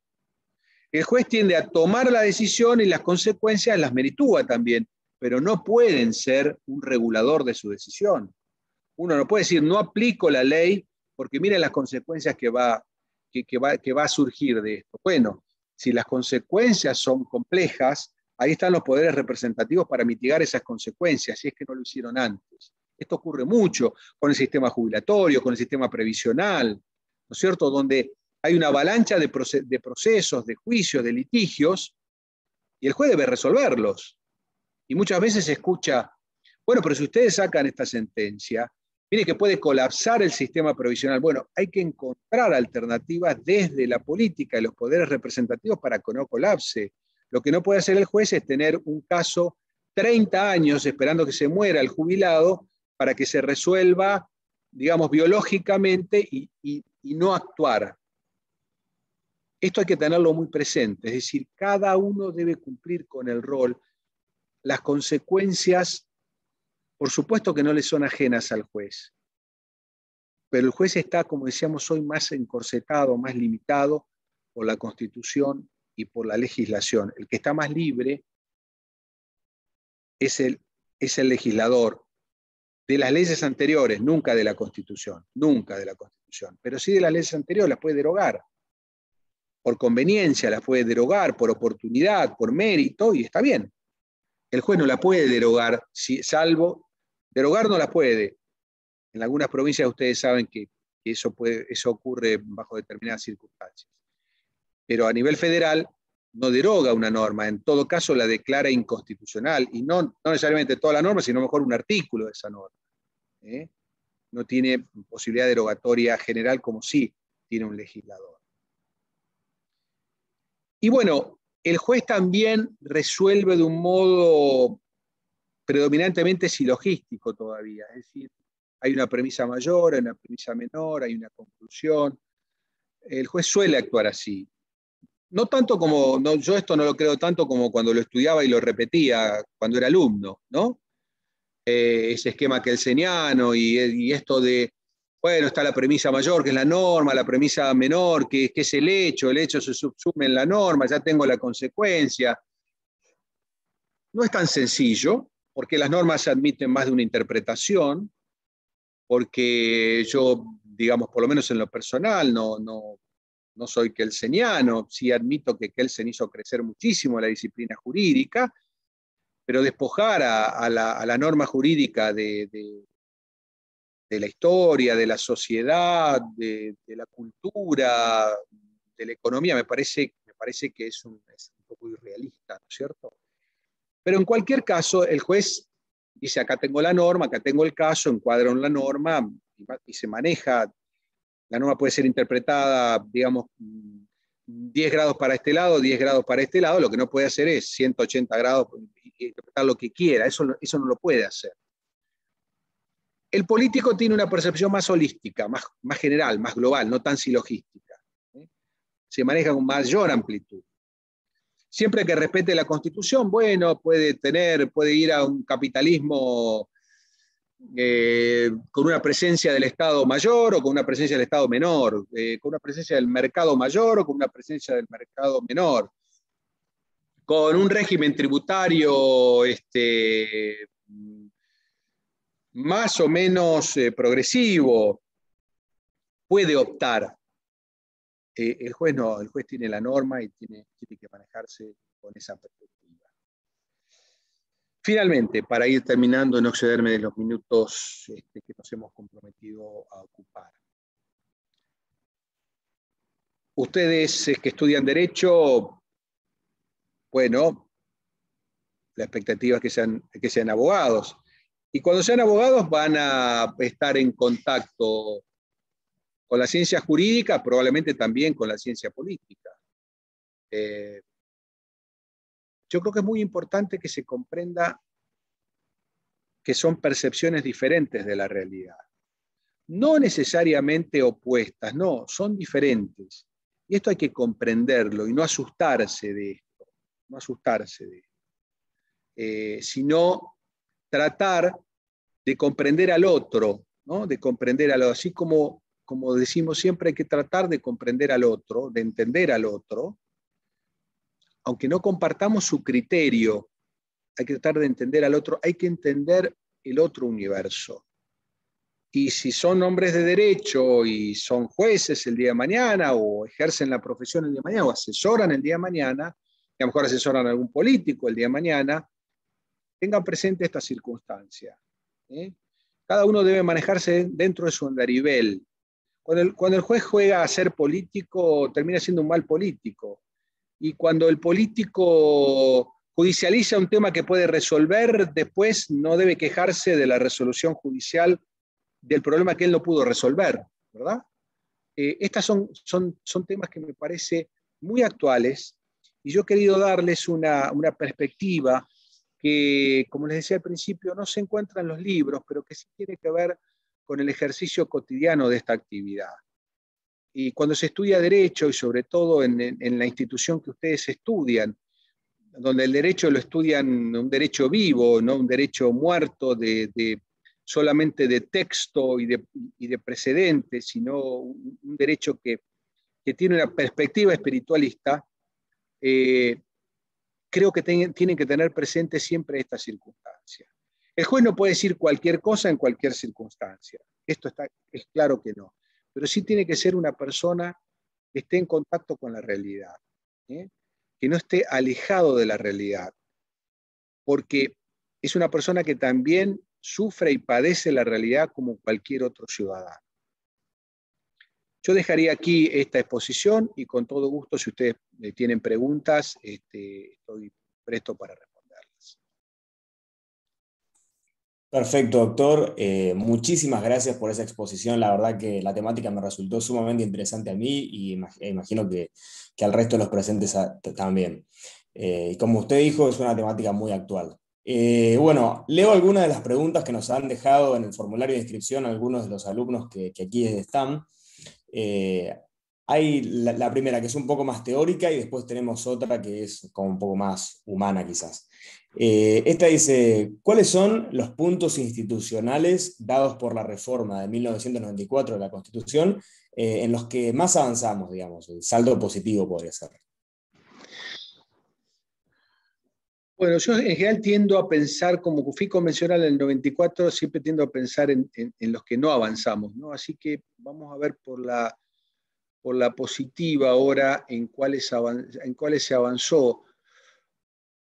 [SPEAKER 2] El juez tiende a tomar la decisión y las consecuencias las meritúa también, pero no pueden ser un regulador de su decisión. Uno no puede decir, no aplico la ley porque miren las consecuencias que va, que, va, que va a surgir de esto. Bueno, si las consecuencias son complejas, Ahí están los poderes representativos para mitigar esas consecuencias, si es que no lo hicieron antes. Esto ocurre mucho con el sistema jubilatorio, con el sistema previsional, ¿no es cierto? Donde hay una avalancha de, procesos, de juicios, de litigios, y el juez debe resolverlos. Y muchas veces se escucha, bueno, pero si ustedes sacan esta sentencia, mire que puede colapsar el sistema previsional. Bueno, hay que encontrar alternativas desde la política y los poderes representativos para que no colapse. Lo que no puede hacer el juez es tener un caso 30 años esperando que se muera el jubilado para que se resuelva, digamos, biológicamente y, no actuar. Esto hay que tenerlo muy presente, es decir, cada uno debe cumplir con el rol. Las consecuencias, por supuesto que no le son ajenas al juez, pero el juez está, como decíamos hoy, más encorsetado, más limitado por la Constitución y por la legislación. El que está más libre es el, es el legislador de las leyes anteriores, nunca de la Constitución, nunca de la Constitución, pero sí de las leyes anteriores, las puede derogar. Por conveniencia las puede derogar, por oportunidad, por mérito, y está bien. El juez no la puede derogar, si, salvo, derogar no la puede. En algunas provincias ustedes saben que, eso, puede, eso ocurre bajo determinadas circunstancias pero a nivel federal no deroga una norma, en todo caso la declara inconstitucional, y no, necesariamente toda la norma, sino mejor un artículo de esa norma. ¿eh? No tiene posibilidad derogatoria general como sí tiene un legislador. Y bueno, el juez también resuelve de un modo predominantemente silogístico todavía, es decir, hay una premisa mayor, hay una premisa menor, hay una conclusión. El juez suele actuar así no tanto como, no, yo esto no lo creo tanto como cuando lo estudiaba y lo repetía cuando era alumno, ¿no? Eh, ese esquema kelseniano y, y esto de, bueno, está la premisa mayor, que es la norma, la premisa menor, que, que es el hecho, el hecho se subsume en la norma, ya tengo la consecuencia. No es tan sencillo, porque las normas admiten más de una interpretación, porque yo, digamos, por lo menos en lo personal, no, no, no soy kelseniano, sí admito que Kelsen hizo crecer muchísimo la disciplina jurídica, pero despojar a, la, norma jurídica de, la historia, de la sociedad, de, la cultura, de la economía, me parece, me parece que es un, poco irrealista, ¿no es cierto? Pero en cualquier caso, el juez dice, acá tengo la norma, acá tengo el caso, encuadran la norma y, se maneja. La norma puede ser interpretada, digamos, 10 grados para este lado, 10 grados para este lado, lo que no puede hacer es 180 grados y interpretar lo que quiera, eso, eso no lo puede hacer. El político tiene una percepción más holística, más, más general, más global, no tan silogística. Se maneja con mayor amplitud. Siempre que respete la Constitución, bueno, puede tener, puede ir a un capitalismo eh, con una presencia del Estado mayor o con una presencia del Estado menor, eh, con una presencia del mercado mayor o con una presencia del mercado menor, con un régimen tributario este, más o menos eh, progresivo, puede optar. el juez no, el juez tiene la norma y tiene, que manejarse con esa. Finalmente, para ir terminando, no excederme de los minutos este, que nos hemos comprometido a ocupar. Ustedes que estudian Derecho, bueno, la expectativa es que sean, que sean abogados. Y cuando sean abogados van a estar en contacto con la ciencia jurídica, probablemente también con la ciencia política. Eh, yo creo que es muy importante que se comprenda que son percepciones diferentes de la realidad. No necesariamente opuestas, no, son diferentes. Y esto hay que comprenderlo y no asustarse de esto, no asustarse de eh, sino tratar de comprender al otro, ¿no? de comprender al otro, así como, como decimos siempre, hay que tratar de comprender al otro, de entender al otro, aunque no compartamos su criterio, hay que tratar de entender al otro, hay que entender el otro universo. Y si son hombres de derecho y son jueces el día de mañana, o ejercen la profesión el día de mañana, o asesoran el día de mañana, y a lo mejor asesoran a algún político el día de mañana, tengan presente esta circunstancia. ¿eh? Cada uno debe manejarse dentro de su andarivel. Cuando el, cuando el juez juega a ser político, termina siendo un mal político y cuando el político judicializa un tema que puede resolver, después no debe quejarse de la resolución judicial del problema que él no pudo resolver, ¿verdad? Eh, estas son, son, son temas que me parece muy actuales y yo he querido darles una, una perspectiva que, como les decía al principio, no se encuentra en los libros, pero que sí tiene que ver con el ejercicio cotidiano de esta actividad. Y cuando se estudia derecho, y sobre todo en, la institución que ustedes estudian, donde el derecho lo estudian un derecho vivo, no un derecho muerto de, solamente de texto y de, y precedentes, sino un, derecho que, tiene una perspectiva espiritualista, eh, creo que tienen que tener presente siempre esta circunstancia. El juez no puede decir cualquier cosa en cualquier circunstancia. Esto está, es claro que no pero sí tiene que ser una persona que esté en contacto con la realidad, ¿eh? que no esté alejado de la realidad, porque es una persona que también sufre y padece la realidad como cualquier otro ciudadano. Yo dejaría aquí esta exposición y con todo gusto, si ustedes eh, tienen preguntas, este, estoy presto para responder.
[SPEAKER 1] Perfecto, doctor. Eh, muchísimas gracias por esa exposición. La verdad que la temática me resultó sumamente interesante a mí y imagino que, al resto de los presentes también. Eh, y como usted dijo, es una temática muy actual. Eh, bueno, leo algunas de las preguntas que nos han dejado en el formulario de inscripción algunos de los alumnos que, aquí están. Hay la, primera que es un poco más teórica y después tenemos otra que es como un poco más humana quizás. Eh, esta dice, ¿cuáles son los puntos institucionales dados por la reforma de 1994 de la Constitución eh, en los que más avanzamos, digamos? El saldo positivo podría ser.
[SPEAKER 2] Bueno, yo en general tiendo a pensar, como fui convencional en el 94, siempre tiendo a pensar en, los que no avanzamos, ¿no? Así que vamos a ver por la, por la positiva ahora en cuáles, en cuáles se avanzó.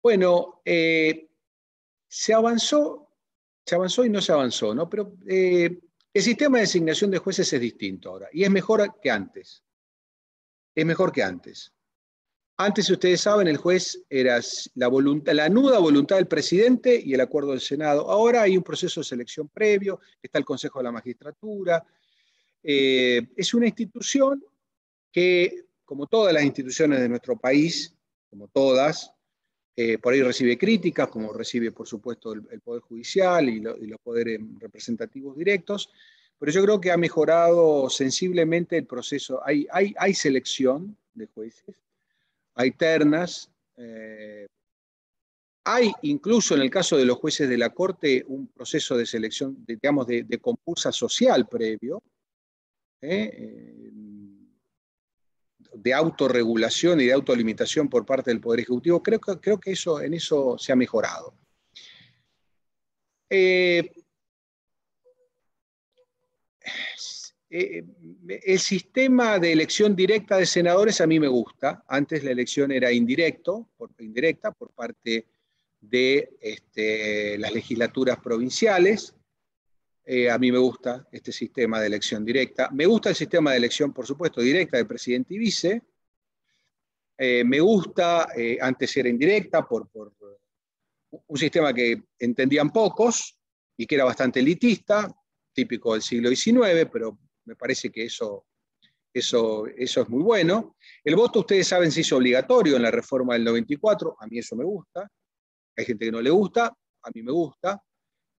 [SPEAKER 2] Bueno, eh, se avanzó, se avanzó y no se avanzó, ¿no? Pero eh, El sistema de designación de jueces es distinto ahora y es mejor que antes. Es mejor que antes. Antes, ustedes saben, el juez era la, voluntad, la nuda voluntad del presidente y el acuerdo del Senado. Ahora hay un proceso de selección previo, está el Consejo de la Magistratura. Eh, es una institución que, como todas las instituciones de nuestro país, como todas, eh, por ahí recibe críticas, como recibe, por supuesto, el, Poder Judicial y, los poderes representativos directos, pero yo creo que ha mejorado sensiblemente el proceso. Hay, hay, selección de jueces, hay ternas, eh, hay incluso en el caso de los jueces de la Corte un proceso de selección, digamos, de, compulsa social previo, ¿eh? De autorregulación y de autolimitación por parte del Poder Ejecutivo. Creo, creo que eso, en eso se ha mejorado. Eh, Eh, el sistema de elección directa de senadores a mí me gusta. Antes la elección era indirecto, por, indirecta por parte de este, las legislaturas provinciales. Eh, a mí me gusta este sistema de elección directa. Me gusta el sistema de elección, por supuesto, directa de presidente y vice. Eh, me gusta, antes era indirecta, por, por un sistema que entendían pocos y que era bastante elitista, típico del siglo XIX, pero me parece que eso, eso, eso es muy bueno. El voto, ustedes saben, se hizo obligatorio en la reforma del 94, a mí eso me gusta. Hay gente que no le gusta, a mí me gusta.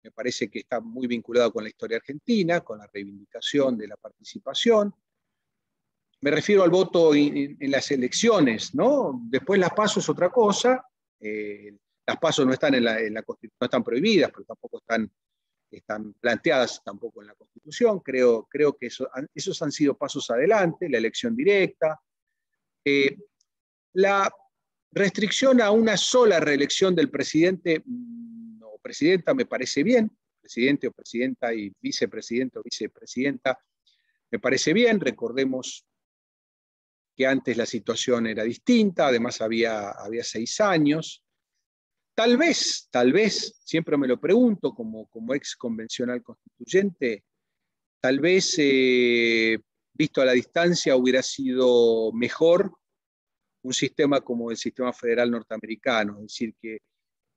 [SPEAKER 2] Me parece que está muy vinculado con la historia argentina, con la reivindicación de la participación. Me refiero al voto en, las elecciones, ¿no? Después las pasos es otra cosa. Eh, las pasos no están en la, en la no están prohibidas, pero tampoco están están planteadas tampoco en la Constitución. Creo, creo que esos han sido pasos adelante, la elección directa. Eh, la restricción a una sola reelección del presidente mm, presidenta me parece bien, presidente o presidenta y vicepresidente o vicepresidenta, me parece bien. Recordemos que antes la situación era distinta, además había, había seis años. Tal vez, tal vez, siempre me lo pregunto como, como ex convencional constituyente, tal vez eh, visto a la distancia hubiera sido mejor un sistema como el sistema federal norteamericano, es decir, que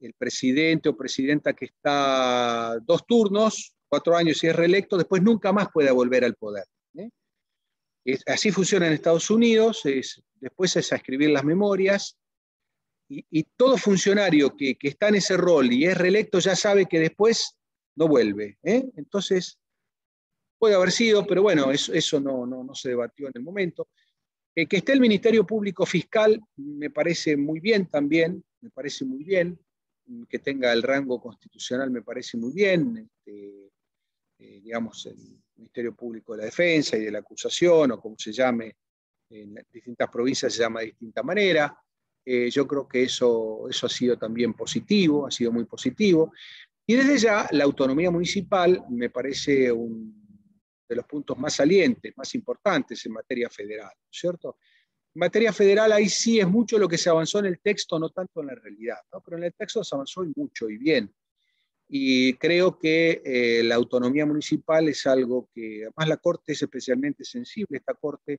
[SPEAKER 2] el presidente o presidenta que está dos turnos, cuatro años y es reelecto, después nunca más puede volver al poder. ¿eh? así funciona en Estados Unidos, después es a escribir las memorias y, todo funcionario que, está en ese rol y es reelecto ya sabe que después no vuelve. ¿eh? Entonces, puede haber sido, pero bueno, eso, eso no, no, se debatió en el momento. Eh, que esté el Ministerio Público Fiscal me parece muy bien también, me parece muy bien. Que tenga el rango constitucional me parece muy bien. Este, eh, digamos, el Ministerio Público de la Defensa y de la Acusación, o como se llame, en distintas provincias se llama de distinta manera. Eh, yo creo que eso, eso ha sido también positivo, ha sido muy positivo. Y desde ya la autonomía municipal me parece uno de los puntos más salientes, más importantes en materia federal, ¿cierto? En materia federal ahí sí es mucho lo que se avanzó en el texto, no tanto en la realidad, pero en el texto se avanzó mucho y bien. Y creo que eh, la autonomía municipal es algo que, además la Corte es especialmente sensible, esta Corte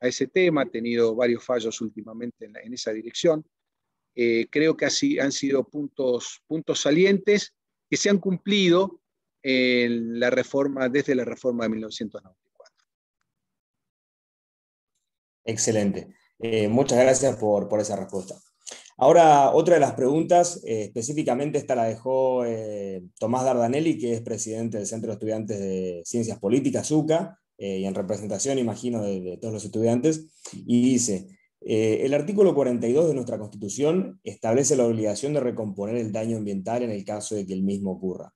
[SPEAKER 2] a ese tema, ha tenido varios fallos últimamente en, esa dirección. Eh, creo que así han sido puntos, puntos salientes que se han cumplido en la reforma, desde la reforma de 1994.
[SPEAKER 1] Excelente. Eh, muchas gracias por, esa respuesta. Ahora, otra de las preguntas, eh, específicamente esta la dejó Tomás Dardanelli, que es presidente del Centro de Estudiantes de Ciencias Políticas, UCA, eh, y en representación, imagino, de, todos los estudiantes, y dice, eh, el artículo 42 de nuestra Constitución establece la obligación de recomponer el daño ambiental en el caso de que el mismo ocurra.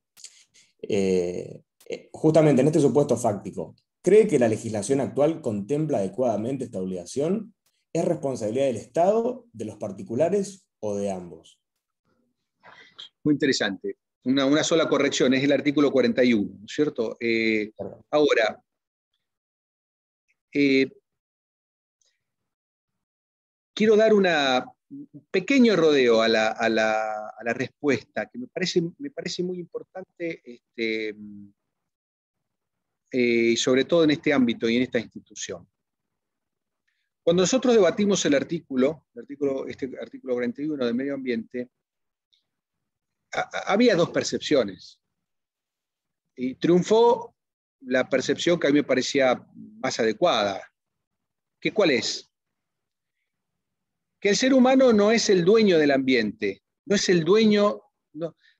[SPEAKER 1] Eh, justamente en este supuesto fáctico, ¿cree que la legislación actual contempla adecuadamente esta obligación? ¿Es responsabilidad del Estado, de los particulares o de ambos?
[SPEAKER 2] Muy interesante. Una, una sola corrección, es el artículo 41, ¿cierto? ahora, eh, quiero dar un pequeño rodeo a la, respuesta, que me parece, me parece muy importante este, eh, y sobre todo en este ámbito y en esta institución. Cuando nosotros debatimos el artículo, el artículo este artículo 41 del medio ambiente, había dos percepciones. Y triunfó la percepción que a mí me parecía más adecuada. ¿Qué cuál es? Que el ser humano no es el dueño del ambiente, no es el dueño,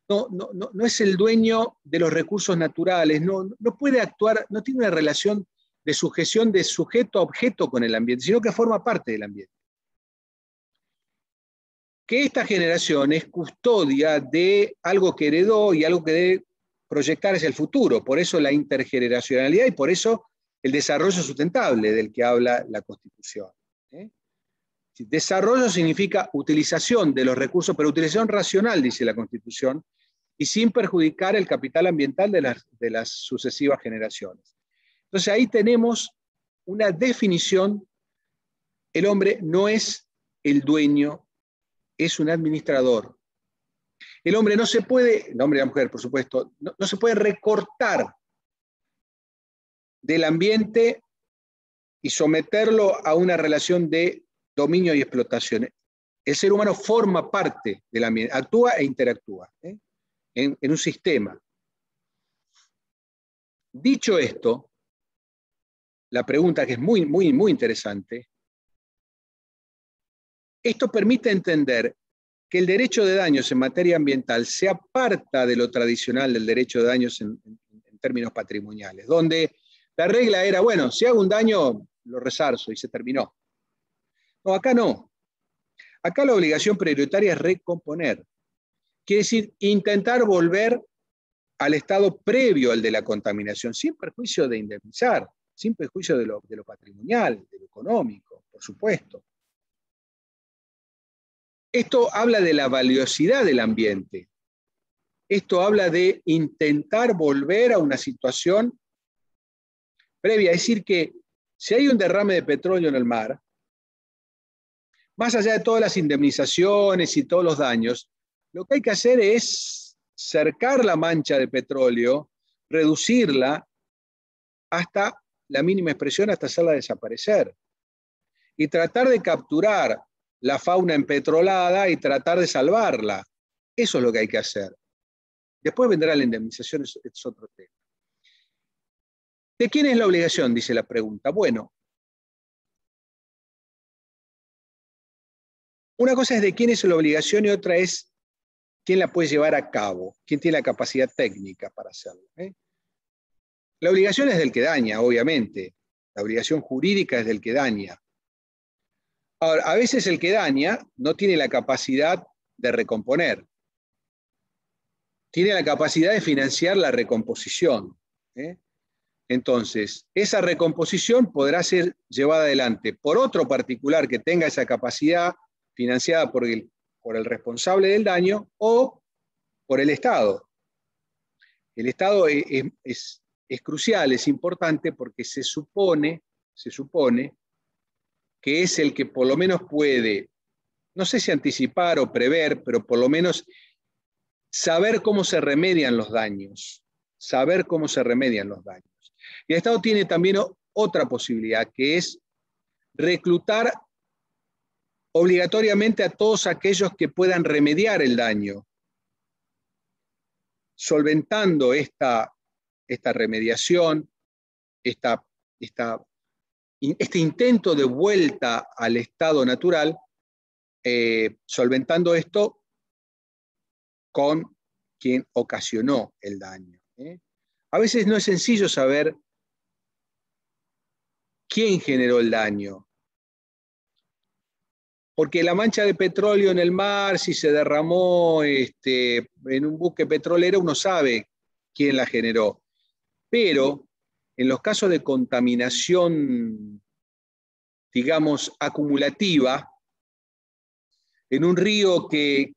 [SPEAKER 2] no, no, no es el dueño de los recursos naturales, no, no puede actuar, no tiene una relación de sujeción de sujeto a objeto con el ambiente, sino que forma parte del ambiente. Que esta generación es custodia de algo que heredó y algo que debe proyectar hacia el futuro, por eso la intergeneracionalidad y por eso el desarrollo sustentable del que habla la Constitución. ¿eh? Desarrollo significa utilización de los recursos, pero utilización racional, dice la Constitución, y sin perjudicar el capital ambiental de las, de las sucesivas generaciones. Entonces ahí tenemos una definición, el hombre no es el dueño, es un administrador. El hombre no se puede, el hombre y la mujer, por supuesto, no, se puede recortar del ambiente y someterlo a una relación de dominio y explotación. El ser humano forma parte del ambiente, actúa e interactúa ¿eh? En, un sistema. Dicho esto, la pregunta que es muy, muy, muy interesante, esto permite entender que el derecho de daños en materia ambiental se aparta de lo tradicional del derecho de daños en, en términos patrimoniales, donde la regla era, bueno, si hago un daño, lo resarzo y se terminó. No, acá no. Acá la obligación prioritaria es recomponer. Quiere decir, intentar volver al estado previo al de la contaminación, sin perjuicio de indemnizar sin perjuicio de lo, patrimonial, de lo económico, por supuesto. Esto habla de la valiosidad del ambiente. Esto habla de intentar volver a una situación previa. Es decir, que si hay un derrame de petróleo en el mar, más allá de todas las indemnizaciones y todos los daños, lo que hay que hacer es cercar la mancha de petróleo, reducirla hasta la mínima expresión hasta hacerla desaparecer. Y tratar de capturar la fauna empetrolada y tratar de salvarla. Eso es lo que hay que hacer. Después vendrá la indemnización, es otro tema. ¿De quién es la obligación? Dice la pregunta. Bueno, una cosa es de quién es la obligación y otra es quién la puede llevar a cabo, quién tiene la capacidad técnica para hacerlo. ¿eh? La obligación es del que daña, obviamente. La obligación jurídica es del que daña. Ahora, a veces el que daña no tiene la capacidad de recomponer. Tiene la capacidad de financiar la recomposición. ¿eh? Entonces, esa recomposición podrá ser llevada adelante por otro particular que tenga esa capacidad financiada por el, por el responsable del daño o por el Estado. El Estado es, es crucial, es importante porque se supone, se supone que es el que por lo menos puede, no sé si anticipar o prever, pero por lo menos saber cómo se remedian los daños, saber cómo se remedian los daños. Y el Estado tiene también otra posibilidad, que es reclutar obligatoriamente a todos aquellos que puedan remediar el daño, solventando esta esta remediación, esta, este intento de vuelta al estado natural, eh, solventando esto con quien ocasionó el daño. ¿eh? A veces no es sencillo saber quién generó el daño. Porque la mancha de petróleo en el mar, si se derramó este, en un buque petrolero, uno sabe quién la generó. Pero en los casos de contaminación, digamos, acumulativa, en un río que,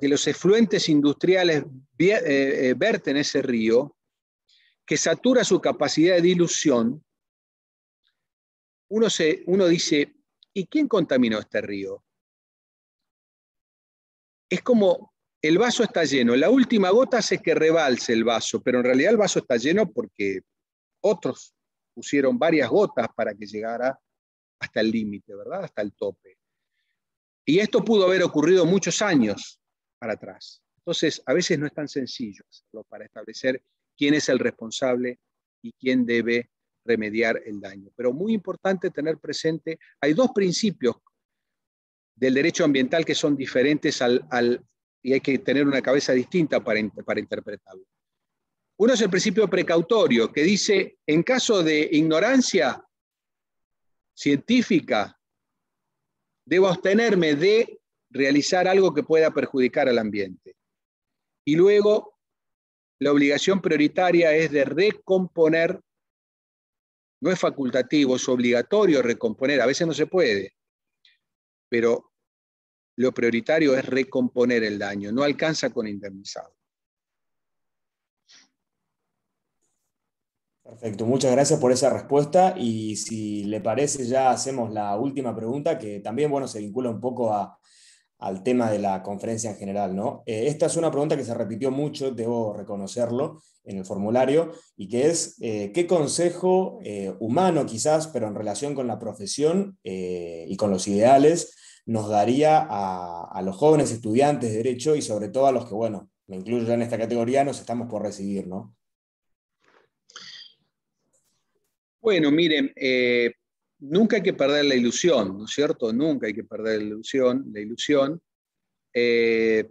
[SPEAKER 2] los efluentes industriales eh, eh, verten ese río, que satura su capacidad de dilución, uno, se, uno dice, ¿y quién contaminó este río? Es como el vaso está lleno. La última gota hace que rebalse el vaso, pero en realidad el vaso está lleno porque otros pusieron varias gotas para que llegara hasta el límite, ¿verdad? Hasta el tope. Y esto pudo haber ocurrido muchos años para atrás. Entonces, a veces no es tan sencillo hacerlo para establecer quién es el responsable y quién debe remediar el daño. Pero muy importante tener presente, hay dos principios del derecho ambiental que son diferentes al, y hay que tener una cabeza distinta para, para interpretarlo. Uno es el principio precautorio, que dice, en caso de ignorancia científica, debo abstenerme de realizar algo que pueda perjudicar al ambiente. Y luego, la obligación prioritaria es de recomponer, no es facultativo, es obligatorio recomponer, a veces no se puede, pero lo prioritario es recomponer el daño, no alcanza con indemnizado.
[SPEAKER 1] Perfecto, muchas gracias por esa respuesta y si le parece ya hacemos la última pregunta que también bueno, se vincula un poco al tema de la conferencia en general. ¿no? Eh, esta es una pregunta que se repitió mucho, debo reconocerlo, en el formulario y que es eh, qué consejo eh, humano quizás, pero en relación con la profesión y con los ideales, nos daría a, los jóvenes estudiantes de Derecho y sobre todo a los que, bueno, me incluyo ya en esta categoría, nos estamos por recibir, ¿no?
[SPEAKER 2] Bueno, miren, nunca hay que perder la ilusión, ¿no es cierto? Nunca hay que perder la ilusión, la ilusión. Eh,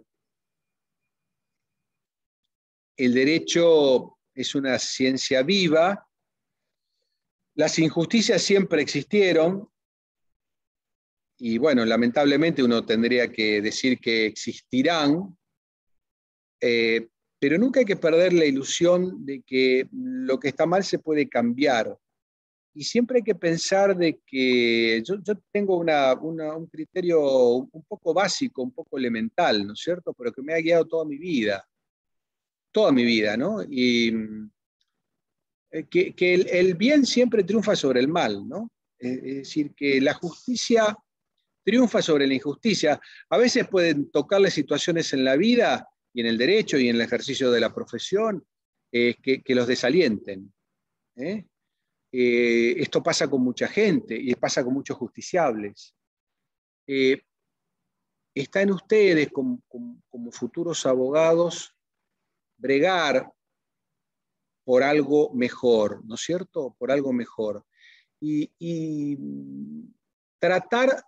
[SPEAKER 2] el derecho es una ciencia viva, las injusticias siempre existieron, y bueno, lamentablemente uno tendría que decir que existirán, eh, pero nunca hay que perder la ilusión de que lo que está mal se puede cambiar. Y siempre hay que pensar de que yo, tengo un criterio un poco básico, un poco elemental, ¿no es cierto? Pero que me ha guiado toda mi vida, toda mi vida, ¿no? Y eh, que, el, bien siempre triunfa sobre el mal, ¿no? Es decir, que la justicia triunfa sobre la injusticia. A veces pueden tocarle situaciones en la vida y en el derecho y en el ejercicio de la profesión eh, que, los desalienten. ¿eh? Eh, esto pasa con mucha gente y pasa con muchos justiciables. está en ustedes como, futuros abogados bregar por algo mejor, ¿no es cierto? Por algo mejor. Y, y tratar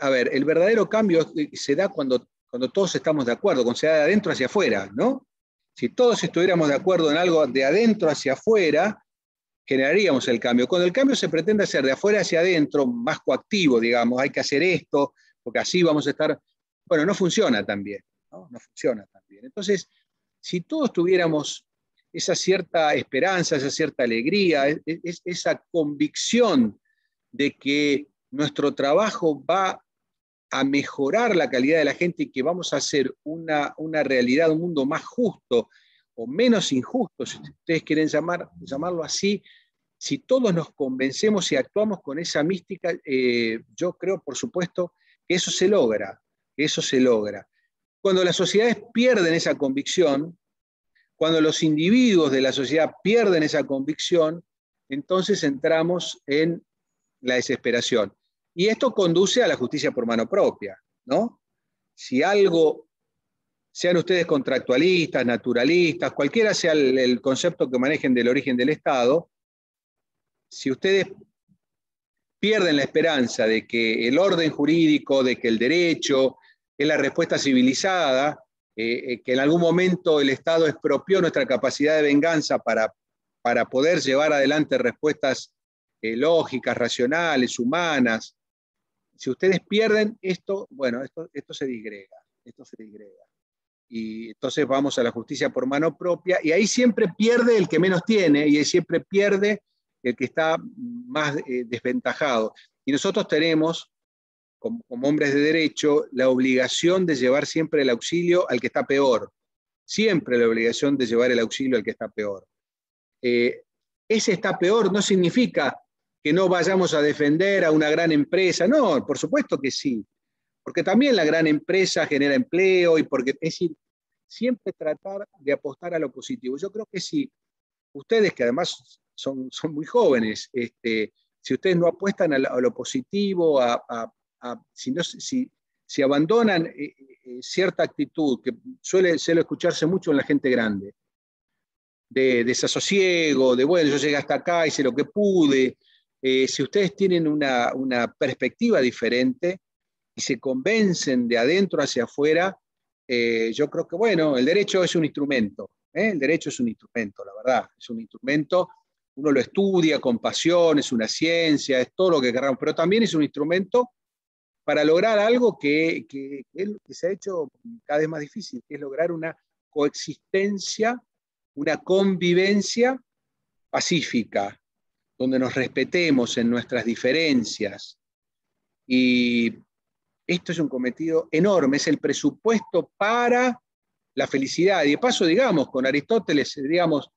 [SPEAKER 2] a ver, el verdadero cambio se da cuando, cuando todos estamos de acuerdo, cuando se da de adentro hacia afuera, ¿no? Si todos estuviéramos de acuerdo en algo de adentro hacia afuera, generaríamos el cambio. Cuando el cambio se pretende hacer de afuera hacia adentro, más coactivo, digamos, hay que hacer esto, porque así vamos a estar, bueno, no funciona tan bien, ¿no? No funciona tan bien. Entonces, si todos tuviéramos esa cierta esperanza, esa cierta alegría, esa convicción de que nuestro trabajo va a mejorar la calidad de la gente y que vamos a hacer una, realidad, un mundo más justo o menos injusto, si ustedes quieren llamar, llamarlo así, si todos nos convencemos y actuamos con esa mística, eh, yo creo, por supuesto, que eso se logra, que eso se logra. Cuando las sociedades pierden esa convicción, cuando los individuos de la sociedad pierden esa convicción, entonces entramos en la desesperación. Y esto conduce a la justicia por mano propia, ¿no? Si algo, sean ustedes contractualistas, naturalistas, cualquiera sea el, concepto que manejen del origen del Estado, si ustedes pierden la esperanza de que el orden jurídico, de que el derecho es la respuesta civilizada, eh, eh, que en algún momento el Estado expropió nuestra capacidad de venganza para, para poder llevar adelante respuestas eh, lógicas, racionales, humanas, si ustedes pierden esto, bueno, esto, se disgrega, esto se disgrega. Y entonces vamos a la justicia por mano propia, y ahí siempre pierde el que menos tiene, y ahí siempre pierde el que está más eh, desventajado. Y nosotros tenemos, como, hombres de derecho, la obligación de llevar siempre el auxilio al que está peor. Siempre la obligación de llevar el auxilio al que está peor. Eh, ese está peor no significa que no vayamos a defender a una gran empresa. No, por supuesto que sí, porque también la gran empresa genera empleo y porque, es decir, siempre tratar de apostar a lo positivo. Yo creo que si ustedes que además son, son muy jóvenes, este, si ustedes no apuestan a, lo positivo, a, si, si, abandonan eh, eh, cierta actitud que suele, suele, escucharse mucho en la gente grande, de desasosiego, de bueno, yo llegué hasta acá, hice lo que pude, eh, si ustedes tienen una, una, perspectiva diferente y se convencen de adentro hacia afuera, yo creo que, bueno, el derecho es un instrumento, el derecho es un instrumento, la verdad, es un instrumento. Uno lo estudia con pasión, es una ciencia, es todo lo que queramos, pero también es un instrumento para lograr algo que, que, se ha hecho cada vez más difícil, que es lograr una coexistencia, una convivencia pacífica, donde nos respetemos en nuestras diferencias. Y esto es un cometido enorme, es el presupuesto para la felicidad. Y de paso, digamos, con Aristóteles, digamos,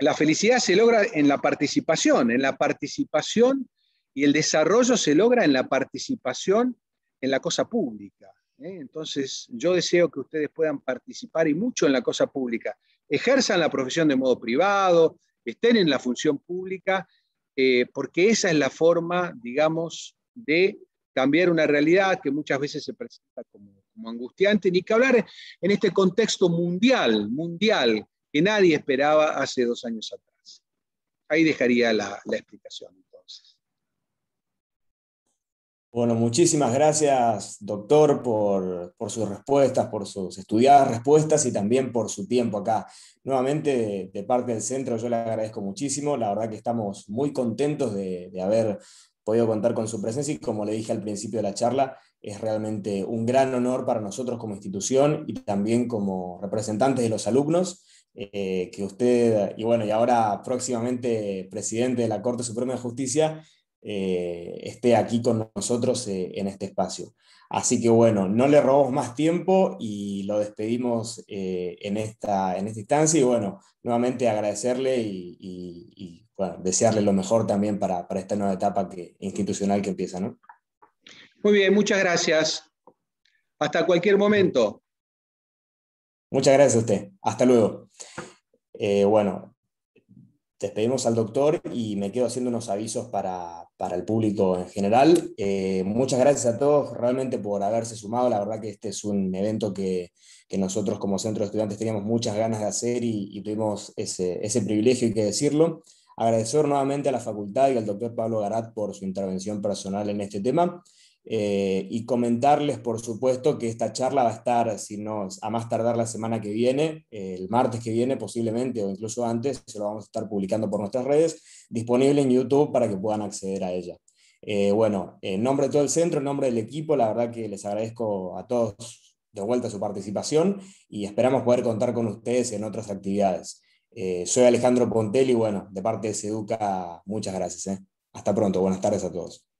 [SPEAKER 2] la felicidad se logra en la participación, en la participación y el desarrollo se logra en la participación en la cosa pública. ¿eh? Entonces, yo deseo que ustedes puedan participar y mucho en la cosa pública. Ejerzan la profesión de modo privado, estén en la función pública, eh, porque esa es la forma, digamos, de cambiar una realidad que muchas veces se presenta como, angustiante, ni que hablar en este contexto mundial, mundial, que nadie esperaba hace dos años atrás. Ahí dejaría la, explicación.
[SPEAKER 1] Bueno, muchísimas gracias, doctor, por, sus respuestas, por sus estudiadas respuestas y también por su tiempo acá. Nuevamente, de, parte del centro, yo le agradezco muchísimo. La verdad que estamos muy contentos de, de haber podido contar con su presencia y como le dije al principio de la charla, es realmente un gran honor para nosotros como institución y también como representantes de los alumnos eh, que usted, y bueno, y ahora próximamente presidente de la Corte Suprema de Justicia, eh, esté aquí con nosotros eh, en este espacio. Así que bueno, no le robamos más tiempo y lo despedimos en, esta, en esta instancia y bueno, nuevamente agradecerle y, desearle lo mejor también para, para esta nueva etapa que, institucional que empieza. ¿no?
[SPEAKER 2] Muy bien, muchas gracias. Hasta cualquier momento.
[SPEAKER 1] Muchas gracias a usted. Hasta luego. Eh, bueno, despedimos al doctor y me quedo haciendo unos avisos para, el público en general. Eh, muchas gracias a todos realmente por haberse sumado. La verdad que este es un evento que, nosotros como centro de estudiantes teníamos muchas ganas de hacer y, tuvimos ese, ese privilegio, hay que decirlo. Agradecer nuevamente a la facultad y al doctor Pablo Garat por su intervención personal en este tema. Eh, y comentarles, por supuesto, que esta charla va a estar, si no, a más tardar la semana que viene, el martes que viene posiblemente, o incluso antes, se lo vamos a estar publicando por nuestras redes, disponible en YouTube para que puedan acceder a ella. Eh, bueno, en nombre de todo el centro, en nombre del equipo, la verdad que les agradezco a todos de vuelta su participación y esperamos poder contar con ustedes en otras actividades. Eh, soy Alejandro Pontelli y bueno, de parte de Seduca, muchas gracias. Hasta pronto, buenas tardes a todos.